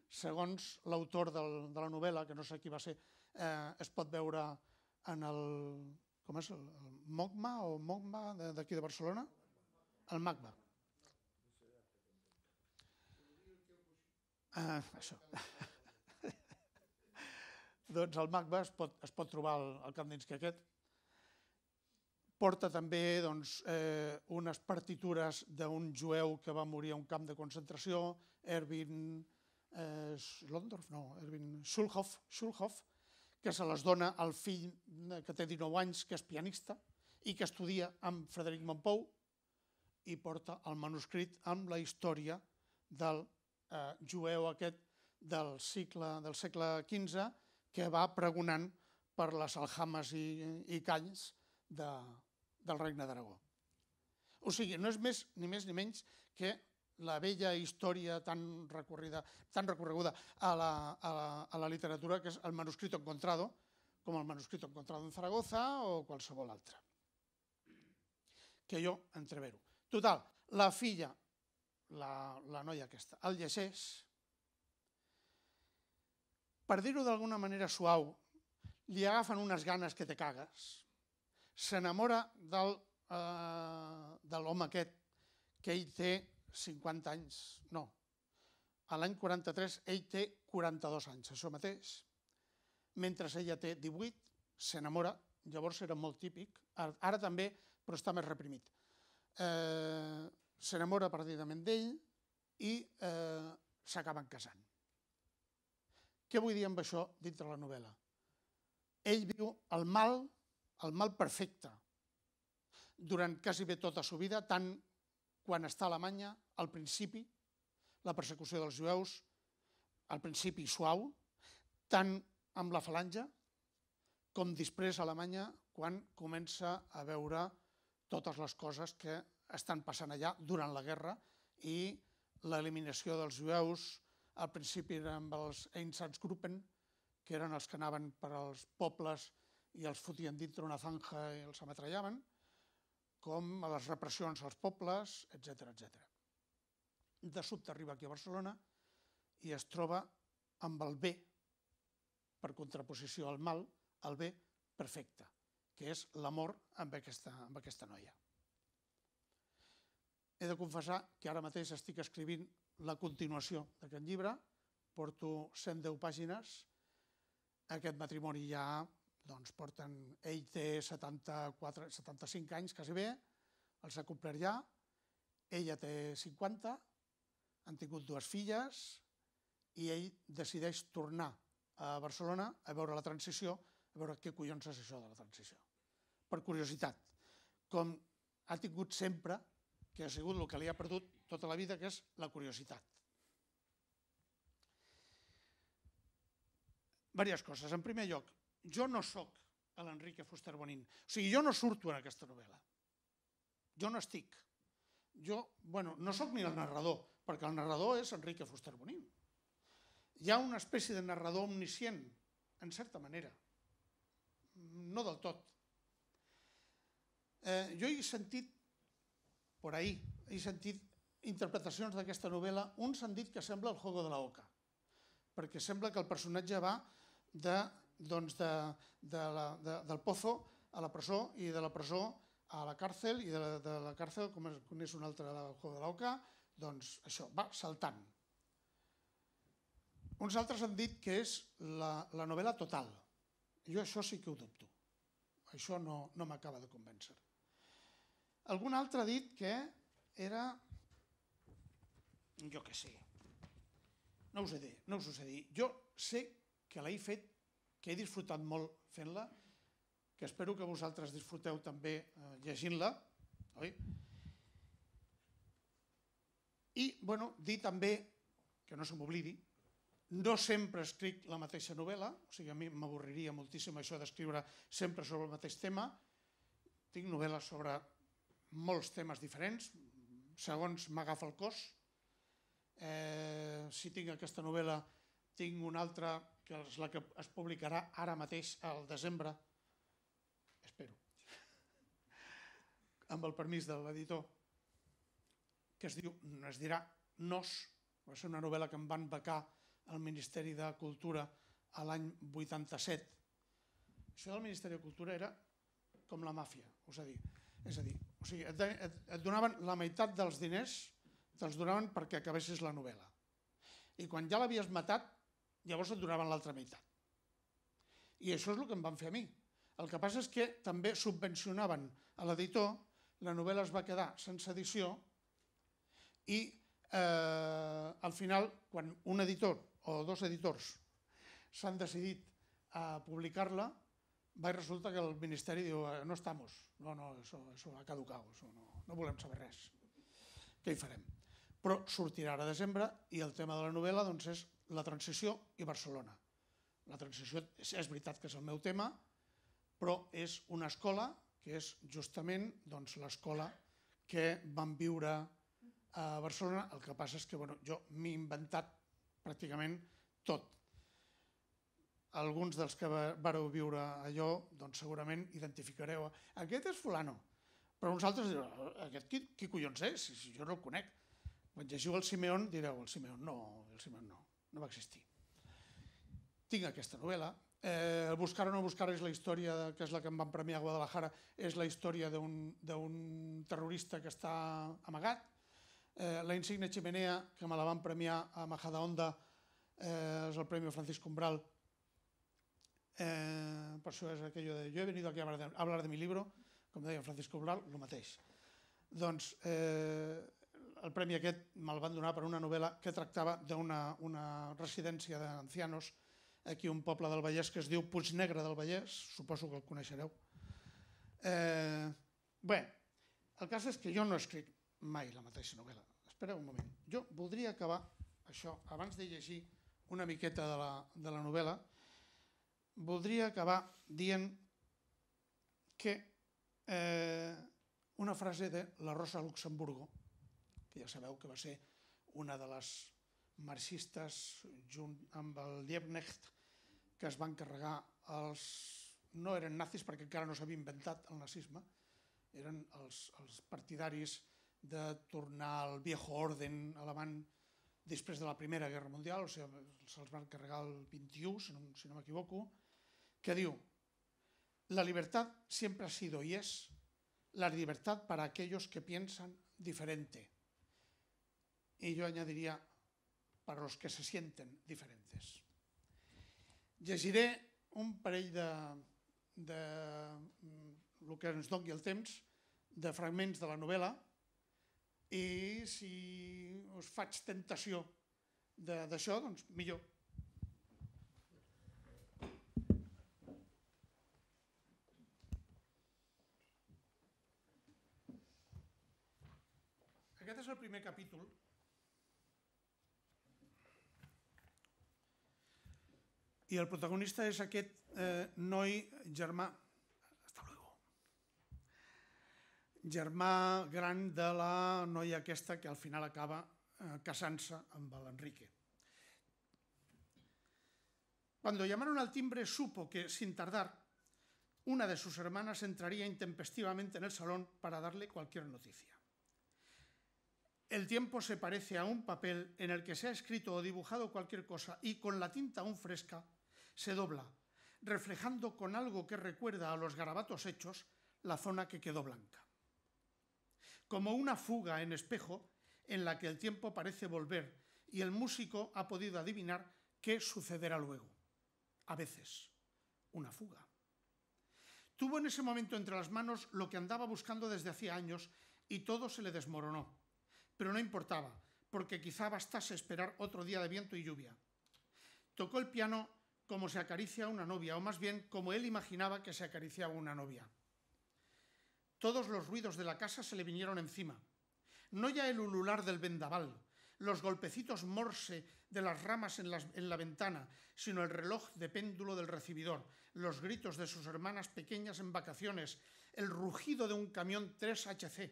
segons l'autor de la novel·la, que no sé qui va ser, eh, es pot veure en el, com és, el, MOCMA o MOCMA d'aquí de Barcelona? El MACBA. Eh, això. doncs el MACBA es pot, es pot trobar al, al Kandinsky aquest. Porta també doncs, eh, unes partitures d'un jueu que va morir a un camp de concentració, Erwin eh, Schlondorf, no, Erwin Schulhoff, Schulhoff, que se les dona al fill que té 19 anys, que és pianista, i que estudia amb Frederic Montpou, i porta el manuscrit amb la història del eh, jueu aquest del, cicle, del segle XV, que va pregonant per les aljames i, i calls de, del regne d'Aragó. O sigui, no és més ni més ni menys que la vella història tan recorrida, tan recorreguda a la, a, la, a la literatura, que és el manuscrito encontrado, com el manuscrito encontrado en Zaragoza o qualsevol altre. Que jo entrevero. Total, la filla, la, la noia aquesta, el llegeix, per dir-ho d'alguna manera suau, li agafen unes ganes que te cagues, s'enamora del, eh, de l'home aquest, que ell té 50 anys, no, a l'any 43 ell té 42 anys, això mateix, mentre ella té 18, s'enamora, llavors era molt típic, ara també, però està més reprimit. Eh, s'enamora perdidament d'ell i eh, s'acaben casant. Què vull dir amb això dintre la novel·la? Ell viu el mal, el mal perfecte, durant quasi bé tota la seva vida, tant quan està a Alemanya, al principi, la persecució dels jueus, al principi suau, tant amb la falange com després a Alemanya quan comença a veure totes les coses que estan passant allà durant la guerra i l'eliminació dels jueus, al principi eren els Einsatzgruppen, que eren els que anaven per als pobles i els fotien dintre una zanja i els ametrallaven, com a les repressions als pobles, etc etc. De sobte arriba aquí a Barcelona i es troba amb el bé, per contraposició al mal, el bé perfecte, que és l'amor amb, aquesta, amb aquesta noia. He de confessar que ara mateix estic escrivint la continuació d'aquest llibre, porto 110 pàgines, aquest matrimoni ja doncs, porten, ell té 74, 75 anys, quasi bé, els ha complert ja, ella té 50, han tingut dues filles i ell decideix tornar a Barcelona a veure la transició, a veure què collons és això de la transició. Per curiositat, com ha tingut sempre, que ha sigut el que li ha perdut tota la vida, que és la curiositat. Vàries coses. En primer lloc, jo no sóc l'Enrique Fuster Bonin. O sigui, jo no surto en aquesta novel·la. Jo no estic. Jo, bueno, no sóc ni el narrador, perquè el narrador és Enrique Fuster Bonin. Hi ha una espècie de narrador omniscient, en certa manera. No del tot. Eh, jo he sentit, por ahí, he sentit interpretacions d'aquesta novel·la, uns han dit que sembla el Juego de la Oca, perquè sembla que el personatge va de, doncs de, de la, de, del pozo a la presó i de la presó a la càrcel i de la, de la càrcel, com com és un altre de la Oca, doncs això, va saltant. Uns altres han dit que és la, la novel·la total. Jo això sí que ho dubto. Això no, no m'acaba de convèncer. Algun altre ha dit que era jo què sé, no us he dit, no us ho sé dir. Jo sé que l'he fet, que he disfrutat molt fent-la, que espero que vosaltres disfruteu també eh, llegint-la, oi? I, bueno, dir també, que no se m'oblidi, No sempre escric la mateixa novel·la, o sigui, a mi m'avorriria moltíssim això d'escriure sempre sobre el mateix tema. Tinc novel·les sobre molts temes diferents, segons m'agafa el cos. Eh, si tinc aquesta novel·la, tinc una altra que és la que es publicarà ara mateix al desembre, espero, amb el permís de l'editor, que es, diu, es dirà Nos, va ser una novel·la que em van becar al Ministeri de Cultura a l'any 87. Això del Ministeri de Cultura era com la màfia, us a dir. És a dir, o sigui, et, et, et donaven la meitat dels diners, te'ls donaven perquè acabessis la novel·la. I quan ja l'havies matat, llavors et donaven l'altra meitat. I això és el que em van fer a mi. El que passa és que també subvencionaven a l'editor, la novel·la es va quedar sense edició i eh, al final, quan un editor o dos editors s'han decidit a publicar-la, va resulta que el Ministeri diu eh, no estamos, no, no, això, això ha caducat, això no, no volem saber res. Què hi farem? Però sortirà ara a desembre i el tema de la novel·la doncs, és la transició i Barcelona. La transició és, és veritat que és el meu tema, però és una escola que és justament doncs, l'escola que vam viure a Barcelona. El que passa és que bueno, jo m'he inventat pràcticament tot. Alguns dels que vareu viure allò, doncs segurament identificareu. Aquest és fulano. Però uns altres direu, aquest qui, qui collons és? Si, si jo no el conec. Quan llegiu el Simeón direu, el Simeón no, el Simeón no, no va existir. Tinc aquesta novel·la, Eh, el Buscar o no buscar és la història, que és la que em van premiar a Guadalajara, és la història d'un terrorista que està amagat. Eh, la insigne Chimenea, que me la van premiar a Majadahonda, eh, és el Premi Francisco Umbral. Eh, per això és aquello de jo he venido aquí a hablar de, a hablar de mi libro, com deia Francisco Umbral, el mateix. Doncs eh, el premi aquest me'l van donar per una novel·la que tractava d'una una residència d'ancianos aquí un poble del Vallès que es diu Puig Negre del Vallès, suposo que el coneixereu. Eh, bé, el cas és que jo no escric mai la mateixa novel·la. Espera un moment. Jo voldria acabar això, abans de llegir una miqueta de la, de la novel·la, voldria acabar dient que eh, una frase de la Rosa Luxemburgo, que ja sabeu que va ser una de les marxistes junt amb el Liebknecht que es van carregar els... no eren nazis perquè encara no s'havia inventat el nazisme, eren els, els partidaris de tornar al viejo orden alemany després de la Primera Guerra Mundial, o sigui, se'ls van carregar el 21, si no, si no m'equivoco, que diu, la libertad siempre ha sido y es la libertad para aquellos que piensan diferente. Y yo añadiría, para los que se sienten diferentes. Llegiré un parell de, de el que ens doni el temps, de fragments de la novel·la, i si us faig tentació d'això, doncs millor. Aquest és el primer capítol I el protagonista és aquest eh, noi germà, germà gran de la noia aquesta que al final acaba eh, casant-se amb l'Enrique. Cuando llamaron al timbre supo que, sin tardar, una de sus hermanas entraría intempestivamente en el salón para darle cualquier noticia. El tiempo se parece a un papel en el que se ha escrito o dibujado cualquier cosa y con la tinta aún fresca se dobla, reflejando con algo que recuerda a los garabatos hechos la zona que quedó blanca. Como una fuga en espejo en la que el tiempo parece volver y el músico ha podido adivinar qué sucederá luego. A veces, una fuga. Tuvo en ese momento entre las manos lo que andaba buscando desde hacía años y todo se le desmoronó. Pero no importaba, porque quizá bastase esperar otro día de viento y lluvia. Tocó el piano como se acaricia una novia, o más bien como él imaginaba que se acariciaba una novia. Todos los ruidos de la casa se le vinieron encima. No ya el ulular del vendaval, los golpecitos morse de las ramas en, en, la ventana, sino el reloj de péndulo del recibidor, los gritos de sus hermanas pequeñas en vacaciones, el rugido de un camión 3HC,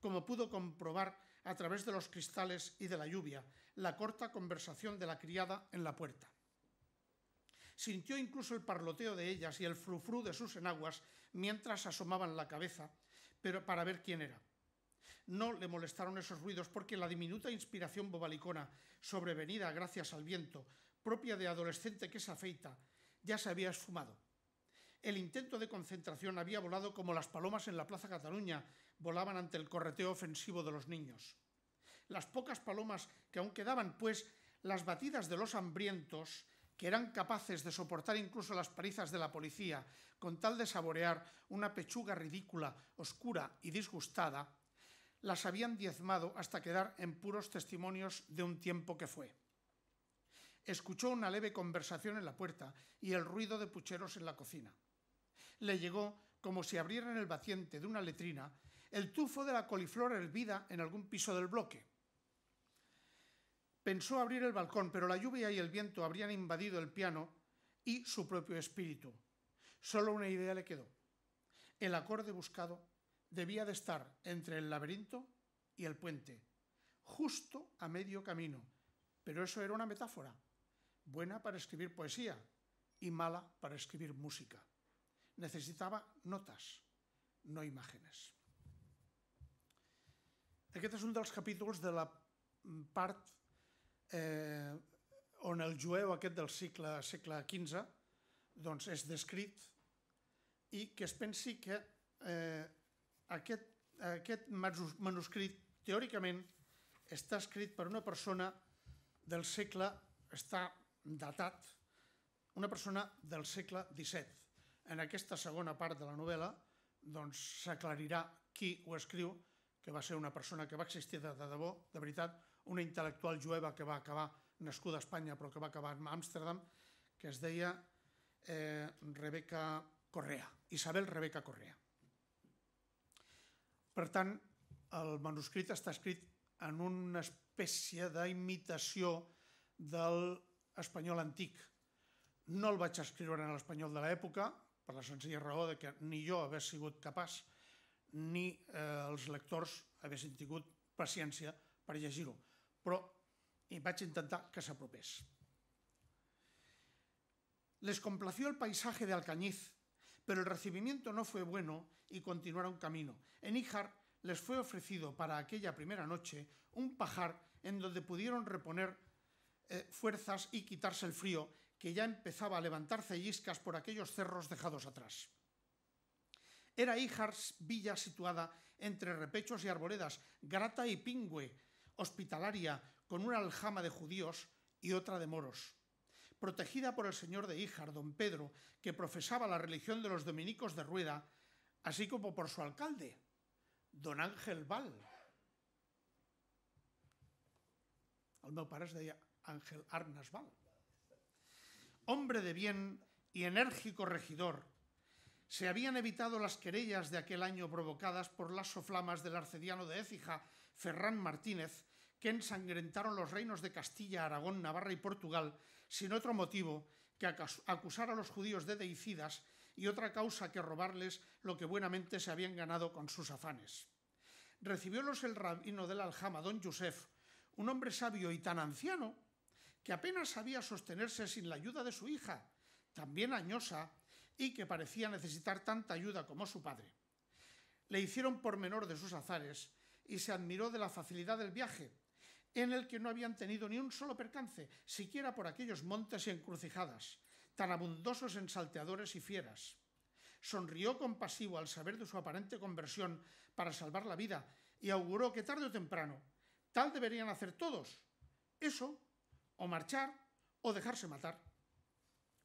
como pudo comprobar a través de los cristales y de la lluvia, la corta conversación de la criada en la puerta. Sintió incluso el parloteo de ellas y el frufru de sus enaguas mientras asomaban la cabeza, pero para ver quién era. No le molestaron esos ruidos porque la diminuta inspiración bobalicona, sobrevenida gracias al viento, propia de adolescente que se afeita, ya se había esfumado. El intento de concentración había volado como las palomas en la Plaza Cataluña volaban ante el correteo ofensivo de los niños. Las pocas palomas que aún quedaban, pues las batidas de los hambrientos, que eran capaces de soportar incluso las palizas de la policía con tal de saborear una pechuga ridícula, oscura y disgustada, las habían diezmado hasta quedar en puros testimonios de un tiempo que fue. Escuchó una leve conversación en la puerta y el ruido de pucheros en la cocina. Le llegó, como si abrieran el batiente de una letrina, el tufo de la coliflor hervida en algún piso del bloque. Pensó abrir el balcón, pero la lluvia y el viento habrían invadido el piano y su propio espíritu. Solo una idea le quedó. El acorde buscado debía de estar entre el laberinto y el puente, justo a medio camino. Pero eso era una metáfora, buena para escribir poesía y mala para escribir música. Necesitaba notas, no imágenes. Aquest és un dels capítols de la part eh, on el jueu aquest del segle, segle XV doncs és descrit i que es pensi que eh, aquest, aquest manuscrit teòricament està escrit per una persona del segle, està datat, una persona del segle XVII. En aquesta segona part de la novel·la doncs s'aclarirà qui ho escriu, que va ser una persona que va existir de, de debò, de veritat, una intel·lectual jueva que va acabar nascuda a Espanya però que va acabar a Amsterdam, que es deia eh, Rebeca Correa, Isabel Rebeca Correa. Per tant, el manuscrit està escrit en una espècie d'imitació del espanyol antic. No el vaig escriure en l'espanyol de l'època, per la senzilla raó de que ni jo hagués sigut capaç ni eh, els lectors haguessin tingut paciència per llegir-ho, però hi vaig intentar que s'apropés. Les complació el paisaje de Alcañiz, pero el recibimiento no fue bueno y continuaron camino. En Ijar les fue ofrecido para aquella primera noche un pajar en donde pudieron reponer eh, fuerzas y quitarse el frío que ya empezaba a levantar celliscas por aquellos cerros dejados atrás. Era Ijar villa situada entre repechos y arboledas, grata y pingüe, hospitalaria, con una aljama de judíos y otra de moros. Protegida por el señor de Ijar, don Pedro, que profesaba la religión de los dominicos de Rueda, así como por su alcalde, don Ángel Val. El meu pare Ángel Arnas Val. Hombre de bien y enérgico regidor, se habían evitado las querellas de aquel año provocadas por las soflamas del arcediano de Écija, Ferrán Martínez, que ensangrentaron los reinos de Castilla, Aragón, Navarra y Portugal, sin otro motivo que acusar a los judíos de deicidas y otra causa que robarles lo que buenamente se habían ganado con sus afanes. Recibiólos el rabino del Aljama, don Yusef, un hombre sabio y tan anciano que apenas sabía sostenerse sin la ayuda de su hija, también añosa y que parecía necesitar tanta ayuda como su padre. Le hicieron por menor de sus azares y se admiró de la facilidad del viaje, en el que no habían tenido ni un solo percance, siquiera por aquellos montes y encrucijadas, tan abundosos en salteadores y fieras. Sonrió compasivo al saber de su aparente conversión para salvar la vida y auguró que tarde o temprano tal deberían hacer todos. Eso, o marchar, o dejarse matar.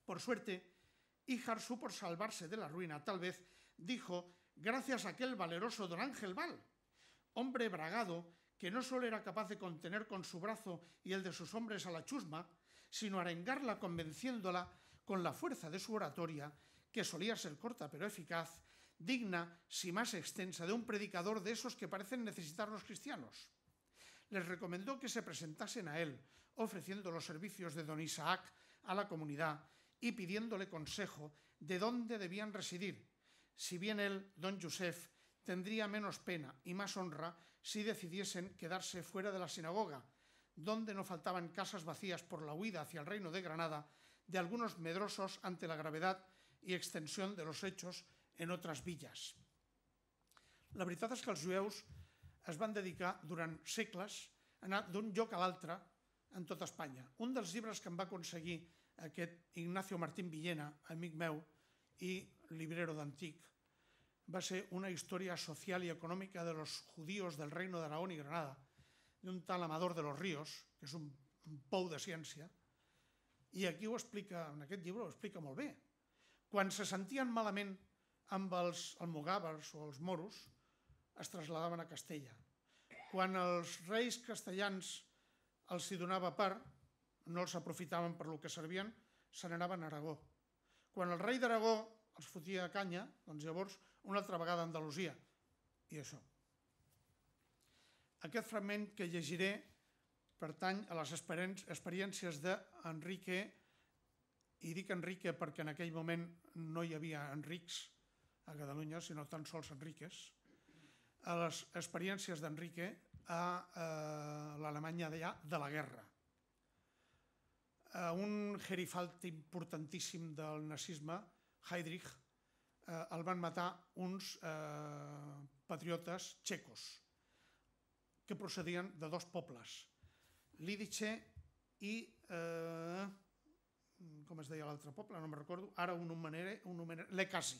Por suerte, Ijar supo salvarse de la ruina, tal vez, dijo, gracias a aquel valeroso don Ángel Val, hombre bragado que no solo era capaz de contener con su brazo y el de sus hombres a la chusma, sino arengarla convenciéndola con la fuerza de su oratoria, que solía ser corta pero eficaz, digna, si más extensa, de un predicador de esos que parecen necesitar los cristianos. les recomendó que se presentasen a él, ofreciendo los servicios de don Isaac a la comunidad y pidiéndole consejo de dónde debían residir, si bien él, don Joseph, tendría menos pena y más honra si decidiesen quedarse fuera de la sinagoga, donde no faltaban casas vacías por la huida hacia el reino de Granada de algunos medrosos ante la gravedad i extensió de los hechos en otras villas. La veritat és que els jueus es van dedicar durant segles a anar d'un lloc a l'altre en tota Espanya. Un dels llibres que em va aconseguir aquest Ignacio Martín Villena, amic meu i librero d'antic, va ser una història social i econòmica de los judíos del reino de Aragón i Granada, d'un tal Amador de los Ríos, que és un, un pou de ciència, i aquí ho explica, en aquest llibre ho explica molt bé. Quan se sentien malament amb els almogàvers o els moros, es trasladaven a Castella. Quan els reis castellans els hi donava part, no els aprofitaven per lo que servien, se n'anaven a Aragó. Quan el rei d'Aragó els fotia a canya, doncs llavors una altra vegada a Andalusia. I això. Aquest fragment que llegiré pertany a les experiències d'Enrique, i dic Enrique perquè en aquell moment no hi havia Enrics a Catalunya, sinó tan sols Enriques, a les experiències d'Enrique a eh, l'Alemanya d'allà de la guerra. A un gerifalt importantíssim del nazisme, Heydrich, eh, el van matar uns eh, patriotes txecos que procedien de dos pobles, Lídice i eh, com es deia l'altre poble, no me'n recordo, ara un numerere, un numerere, Lecasi,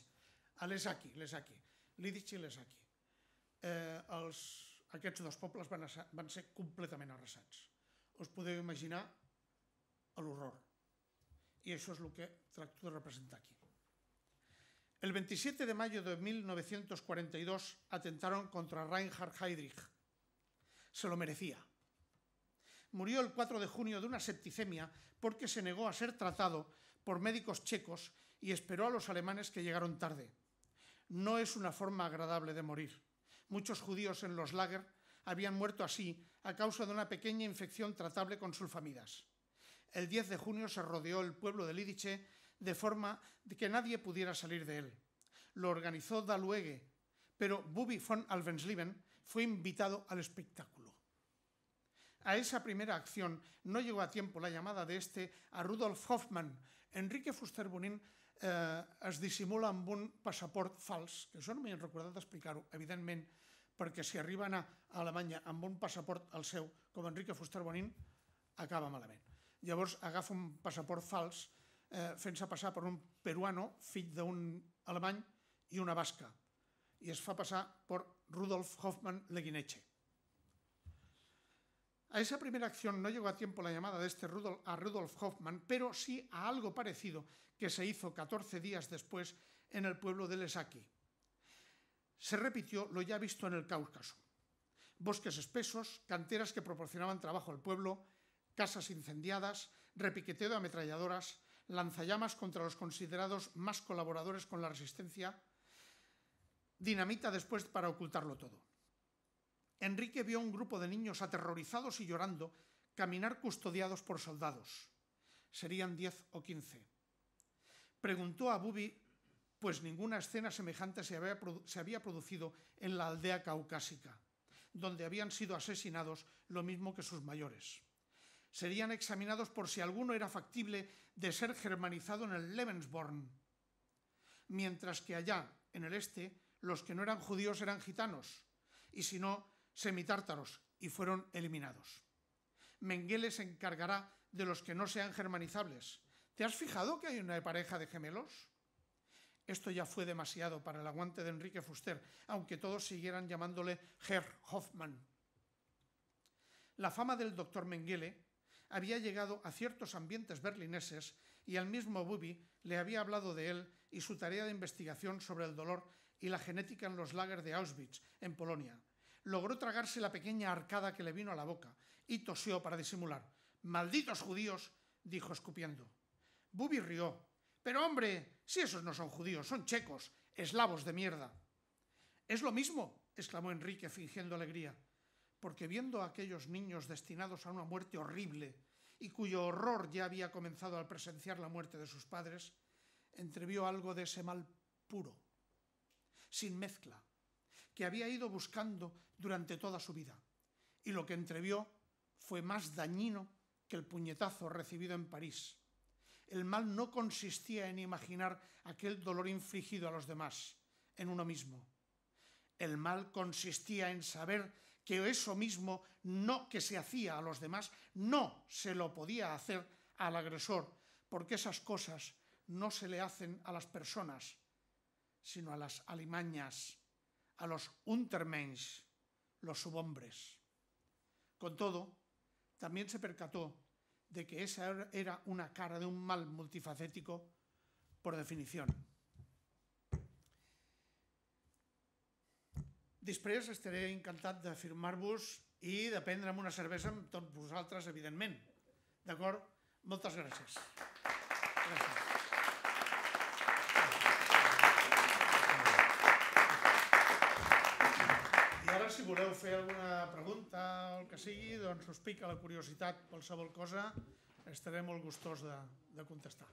a l'Esaki, l'Esaki, Lídice i l'Esaki. Eh, els, aquests dos pobles van, a, van ser completament arrasats. Us podeu imaginar l'horror. I això és el que tracto de representar aquí. El 27 de mayo de 1942 atentaron contra Reinhard Heydrich. Se lo merecía murió el 4 de junio de una septicemia porque se negó a ser tratado por médicos checos y esperó a los alemanes que llegaron tarde. No es una forma agradable de morir. Muchos judíos en los lager habían muerto así a causa de una pequeña infección tratable con sulfamidas. El 10 de junio se rodeó el pueblo de Lidice de forma de que nadie pudiera salir de él. Lo organizó Daluege, pero Bubi von Alvensleben fue invitado al espectáculo. A esa primera acción no llegó a tiempo la llamada de este a Rudolf Hoffmann. Enrique Fuster Bonin eh, es dissimula amb un passaport fals, que això no m'he recordat explicar-ho, evidentment, perquè si arriba a anar a Alemanya amb un passaport al seu, com Enrique Fuster Bonin, acaba malament. Llavors agafa un passaport fals eh, fent-se passar per un peruano, fill d'un alemany i una basca, i es fa passar per Rudolf Hoffmann Leguineche. A esa primera acción no llegó a tiempo la llamada de este Rudolf, a Rudolf Hoffmann, pero sí a algo parecido que se hizo 14 días después en el pueblo de Lesaki. Se repitió lo ya visto en el Cáucaso. Bosques espesos, canteras que proporcionaban trabajo al pueblo, casas incendiadas, repiqueteo de ametralladoras, lanzallamas contra los considerados más colaboradores con la resistencia, dinamita después para ocultarlo todo. Enrique vio a un grupo de niños aterrorizados y llorando caminar custodiados por soldados. Serían diez o quince. Preguntó a Bubi, pues ninguna escena semejante se había, se había producido en la aldea caucásica, donde habían sido asesinados lo mismo que sus mayores. Serían examinados por si alguno era factible de ser germanizado en el Lebensborn, mientras que allá, en el este, los que no eran judíos eran gitanos, y si no, semitártaros y fueron eliminados. Mengele se encargará de los que no sean germanizables. ¿Te has fijado que hay una pareja de gemelos? Esto ya fue demasiado para el aguante de Enrique Fuster, aunque todos siguieran llamándole Herr Hoffmann. La fama del doctor Mengele había llegado a ciertos ambientes berlineses y al mismo Bubi le había hablado de él y su tarea de investigación sobre el dolor y la genética en los lagers de Auschwitz, en Polonia, logró tragarse la pequeña arcada que le vino a la boca y tosió para disimular. ¡Malditos judíos! dijo escupiendo. Bubi rió. Pero hombre, si esos no son judíos, son checos, eslavos de mierda. Es lo mismo, exclamó Enrique fingiendo alegría. Porque viendo a aquellos niños destinados a una muerte horrible y cuyo horror ya había comenzado al presenciar la muerte de sus padres, entrevió algo de ese mal puro, sin mezcla, que había ido buscando durante toda su vida. Y lo que entrevió fue más dañino que el puñetazo recibido en París. El mal no consistía en imaginar aquel dolor infligido a los demás, en uno mismo. El mal consistía en saber que eso mismo no que se hacía a los demás no se lo podía hacer al agresor, porque esas cosas no se le hacen a las personas, sino a las alimañas, a los untermensch, los subhombres. Con todo, también se percató de que esa era una cara de un mal multifacético por definición. Després estaré encantat de firmar-vos i de prendre'm una cervesa amb tots vosaltres, evidentment. D'acord? Moltes gràcies. Gràcies. I ara, si voleu fer alguna pregunta o el que sigui, doncs us pica la curiositat, qualsevol cosa, estaré molt gustós de, de contestar.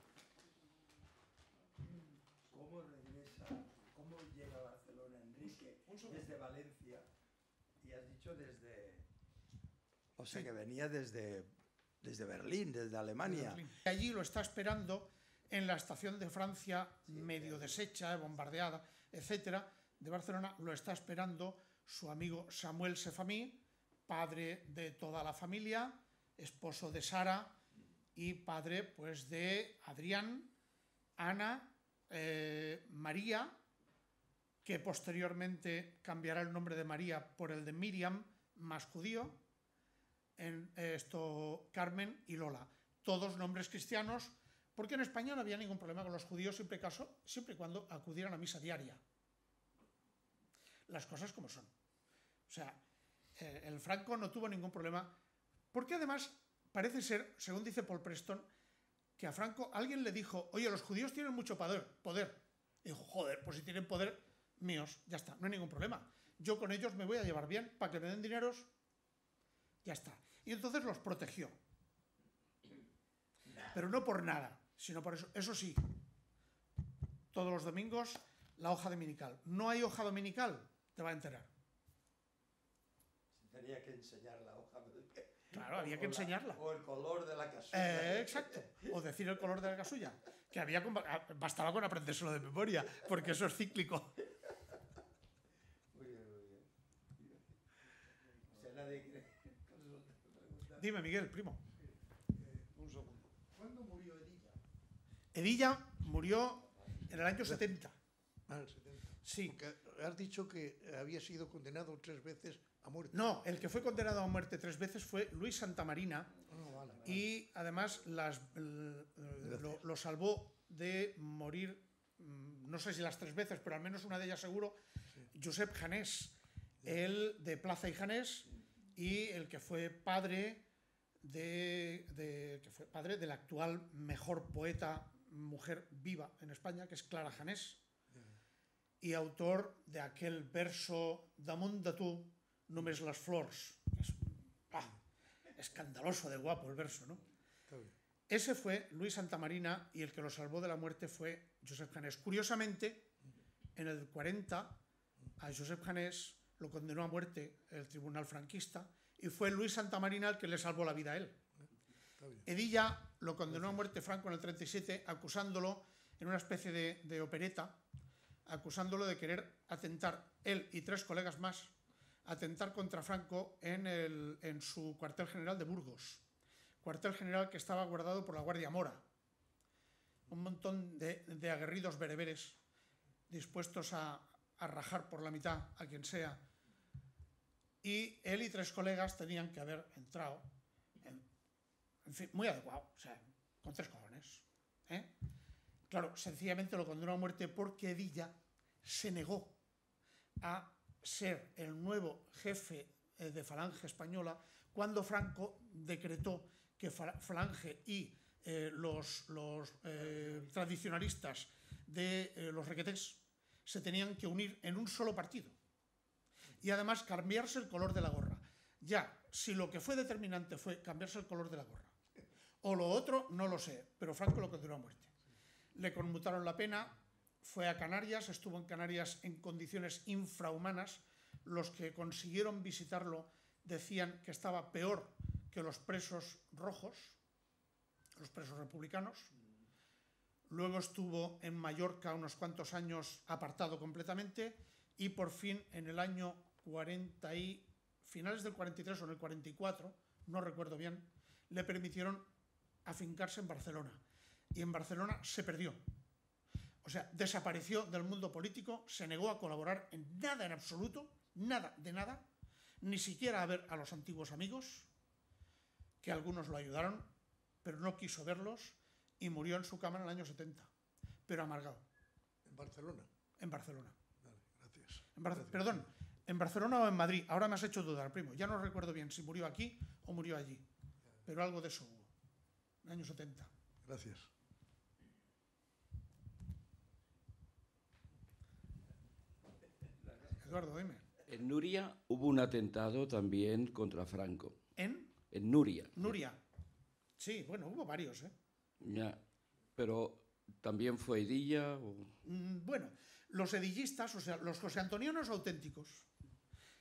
Desde Valencia? Y has dicho desde... O sea Sí. que venía desde, desde Berlín, desde Alemania. Y allí lo está esperando en la estación de Francia, medio deshecha, bombardeada, etcétera, de Barcelona, lo está esperando su amigo Samuel Sefamí, padre de toda la familia, esposo de Sara y padre pues de Adrián, Ana, eh, María, que posteriormente cambiará el nombre de María por el de Miriam, más judío, en esto Carmen y Lola. Todos nombres cristianos, porque en España no había ningún problema con los judíos siempre, caso, siempre y cuando acudieran a misa diaria. Las cosas como son. O sea, eh, el Franco no tuvo ningún problema, porque además parece ser, según dice Paul Preston, que a Franco alguien le dijo, oye, los judíos tienen mucho poder, poder. Y dijo, joder, pues si tienen poder, míos, ya está, no hay ningún problema. Yo con ellos me voy a llevar bien para que me den dineros, ya está. Y entonces los protegió. Pero no por nada, sino por eso. Eso sí, todos los domingos la hoja dominical. No hay hoja dominical, te va a enterar. Tenía que enseñar la hoja. Claro, había que O la- enseñarla. O el color de la casulla. Eh, exacto. O decir el color de la casulla. Que había con- ah, bastaba con aprendérselo de memoria, porque eso es cíclico. Muy bien, muy bien. O sea, nadie quiere- Dime, Miguel, primo. Un segundo. ¿Cuándo murió Edilla? Edilla murió en el año 70. Ah, el 70. Sí. Porque has dicho que había sido condenado tres veces a muerte. No, el que fue condenado a muerte tres veces fue Luis Santamarina Ah, vale. y además las, lo salvó de morir, mm, no sé si las tres veces, pero al menos una de ellas seguro, Josep Janés, el de Plaza y Janés y el que fue padre de, de- que fue padre de la actual mejor poeta mujer viva en España, que es Clara Janés, y autor de aquel verso Damunt de tu, només les flors. que Es, ah, escandaloso de guapo el verso, ¿no? Está bien. Ese fue Luis Santamarina y el que lo salvó de la muerte fue Josep Janés. Curiosamente, en el 40 a Josep Janés lo condenó a muerte el tribunal franquista y fue Luis Santamarina el que le salvó la vida a él. Edilla lo condenó a muerte Franco en el 37 acusándolo en una especie de, de opereta, acusándolo de querer atentar, él y tres colegas más, atentar contra Franco en, el- en su cuartel general de Burgos. Cuartel general que estaba guardado por la Guardia Mora. Un montón de, de aguerridos bereberes dispuestos a, a rajar por la mitad a quien sea. Y él y tres colegas tenían que haber entrado en, fin, muy adecuado, o sea, con tres cojones. ¿eh? Claro, sencillamente lo condenó a muerte porque Edilla se negó a ser el nuevo jefe eh, de Falange Española cuando Franco decretó que Fa- Falange y eh, los, tradicionalistas de los requetés se tenían que unir en un solo partido y además cambiarse el color de la gorra. Ya, si lo que fue determinante fue cambiarse el color de la gorra o lo otro, no lo sé, pero Franco lo condenó a muerte. Le conmutaron la pena, fue a Canarias, estuvo en Canarias en condiciones infrahumanas. Los que consiguieron visitarlo decían que estaba peor que los presos rojos, los presos republicanos. Luego estuvo en Mallorca unos cuantos años apartado completamente y por fin en el año 40 y finales del 43 o en el 44, no recuerdo bien, le permitieron afincarse en Barcelona. Y en Barcelona se perdió. O sea, desapareció del mundo político, se negó a colaborar en nada en absoluto, nada de nada, ni siquiera a ver a los antiguos amigos, que algunos lo ayudaron, pero no quiso verlos y murió en su cama en el año 70, pero amargado. ¿En Barcelona? En Barcelona. Vale, gracias. En Bar- Gracias. Perdón, en Barcelona o en Madrid. Ahora me has hecho dudar, primo. Ya no recuerdo bien si murió aquí o murió allí. Pero algo de eso hubo. En el año 70. Gracias. Eduardo, dime. En Nuria hubo un atentado también contra Franco. En En Nuria. Nuria. Sí, bueno, hubo varios, ¿eh? Ya. Pero también fue Edilla. o- Mm, Bueno, los edillistas, o sea, los José Antonianos auténticos,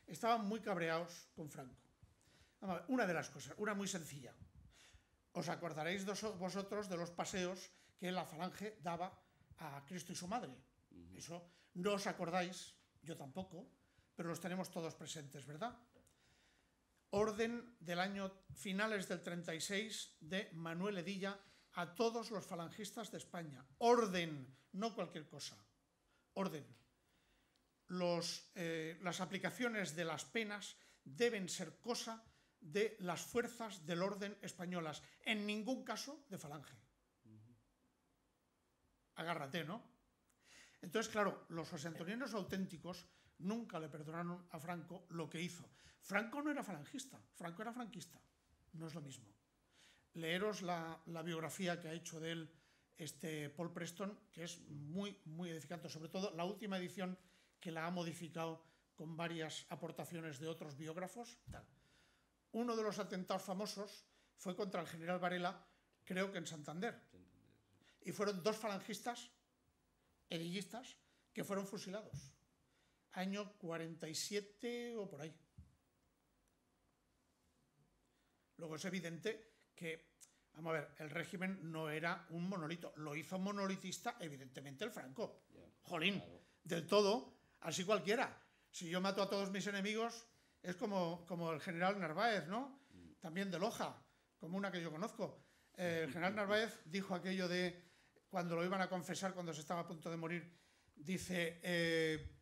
estaban muy cabreados con Franco. Vamos a ver, una de las cosas, una muy sencilla. Os acordaréis vosotros de los paseos que la falange daba a Cristo y su madre. Eso no os acordáis, yo tampoco, pero los tenemos todos presentes, ¿verdad? Orden del año finales del 36 de Manuel Edilla a todos los falangistas de España. Orden, no cualquier cosa. Orden. Los, eh, las aplicaciones de las penas deben ser cosa de las fuerzas del orden españolas, en ningún caso de falange. Agárrate, ¿no? Entonces, claro, los josé-antonianos auténticos nunca le perdonaron a Franco lo que hizo. Franco no era falangista, Franco era franquista. No es lo mismo. Leeros la, la biografía que ha hecho de él este Paul Preston, que es muy, muy edificante, sobre todo la última edición que la ha modificado con varias aportaciones de otros biógrafos. Tal. Uno de los atentados famosos fue contra el general Varela, creo que en Santander. Y fueron dos falangistas, edillistas, que fueron fusilados. Año 47 o por ahí. Luego es evidente que, vamos a ver, el régimen no era un monolito. Lo hizo monolitista, evidentemente, el Franco. Jolín, del todo, así cualquiera. Si yo mato a todos mis enemigos, es como, como el general Narváez, ¿no? También de Loja, como una que yo conozco. Eh, el general Narváez dijo aquello de, cuando lo iban a confesar, cuando se estaba a punto de morir, dice, eh,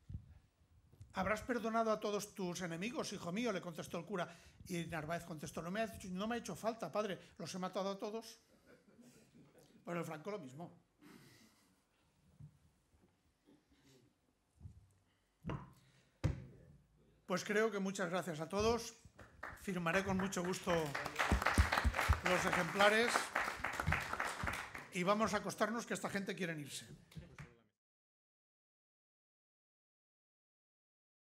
¿habrás perdonado a todos tus enemigos, hijo mío? Le contestó el cura. Y Narváez contestó, no me ha hecho, no me ha hecho falta, padre, los he matado a todos. Pero el Franco lo mismo. Pues creo que muchas gracias a todos. Firmaré con mucho gusto los ejemplares y vamos a acostarnos que esta gente quiere irse.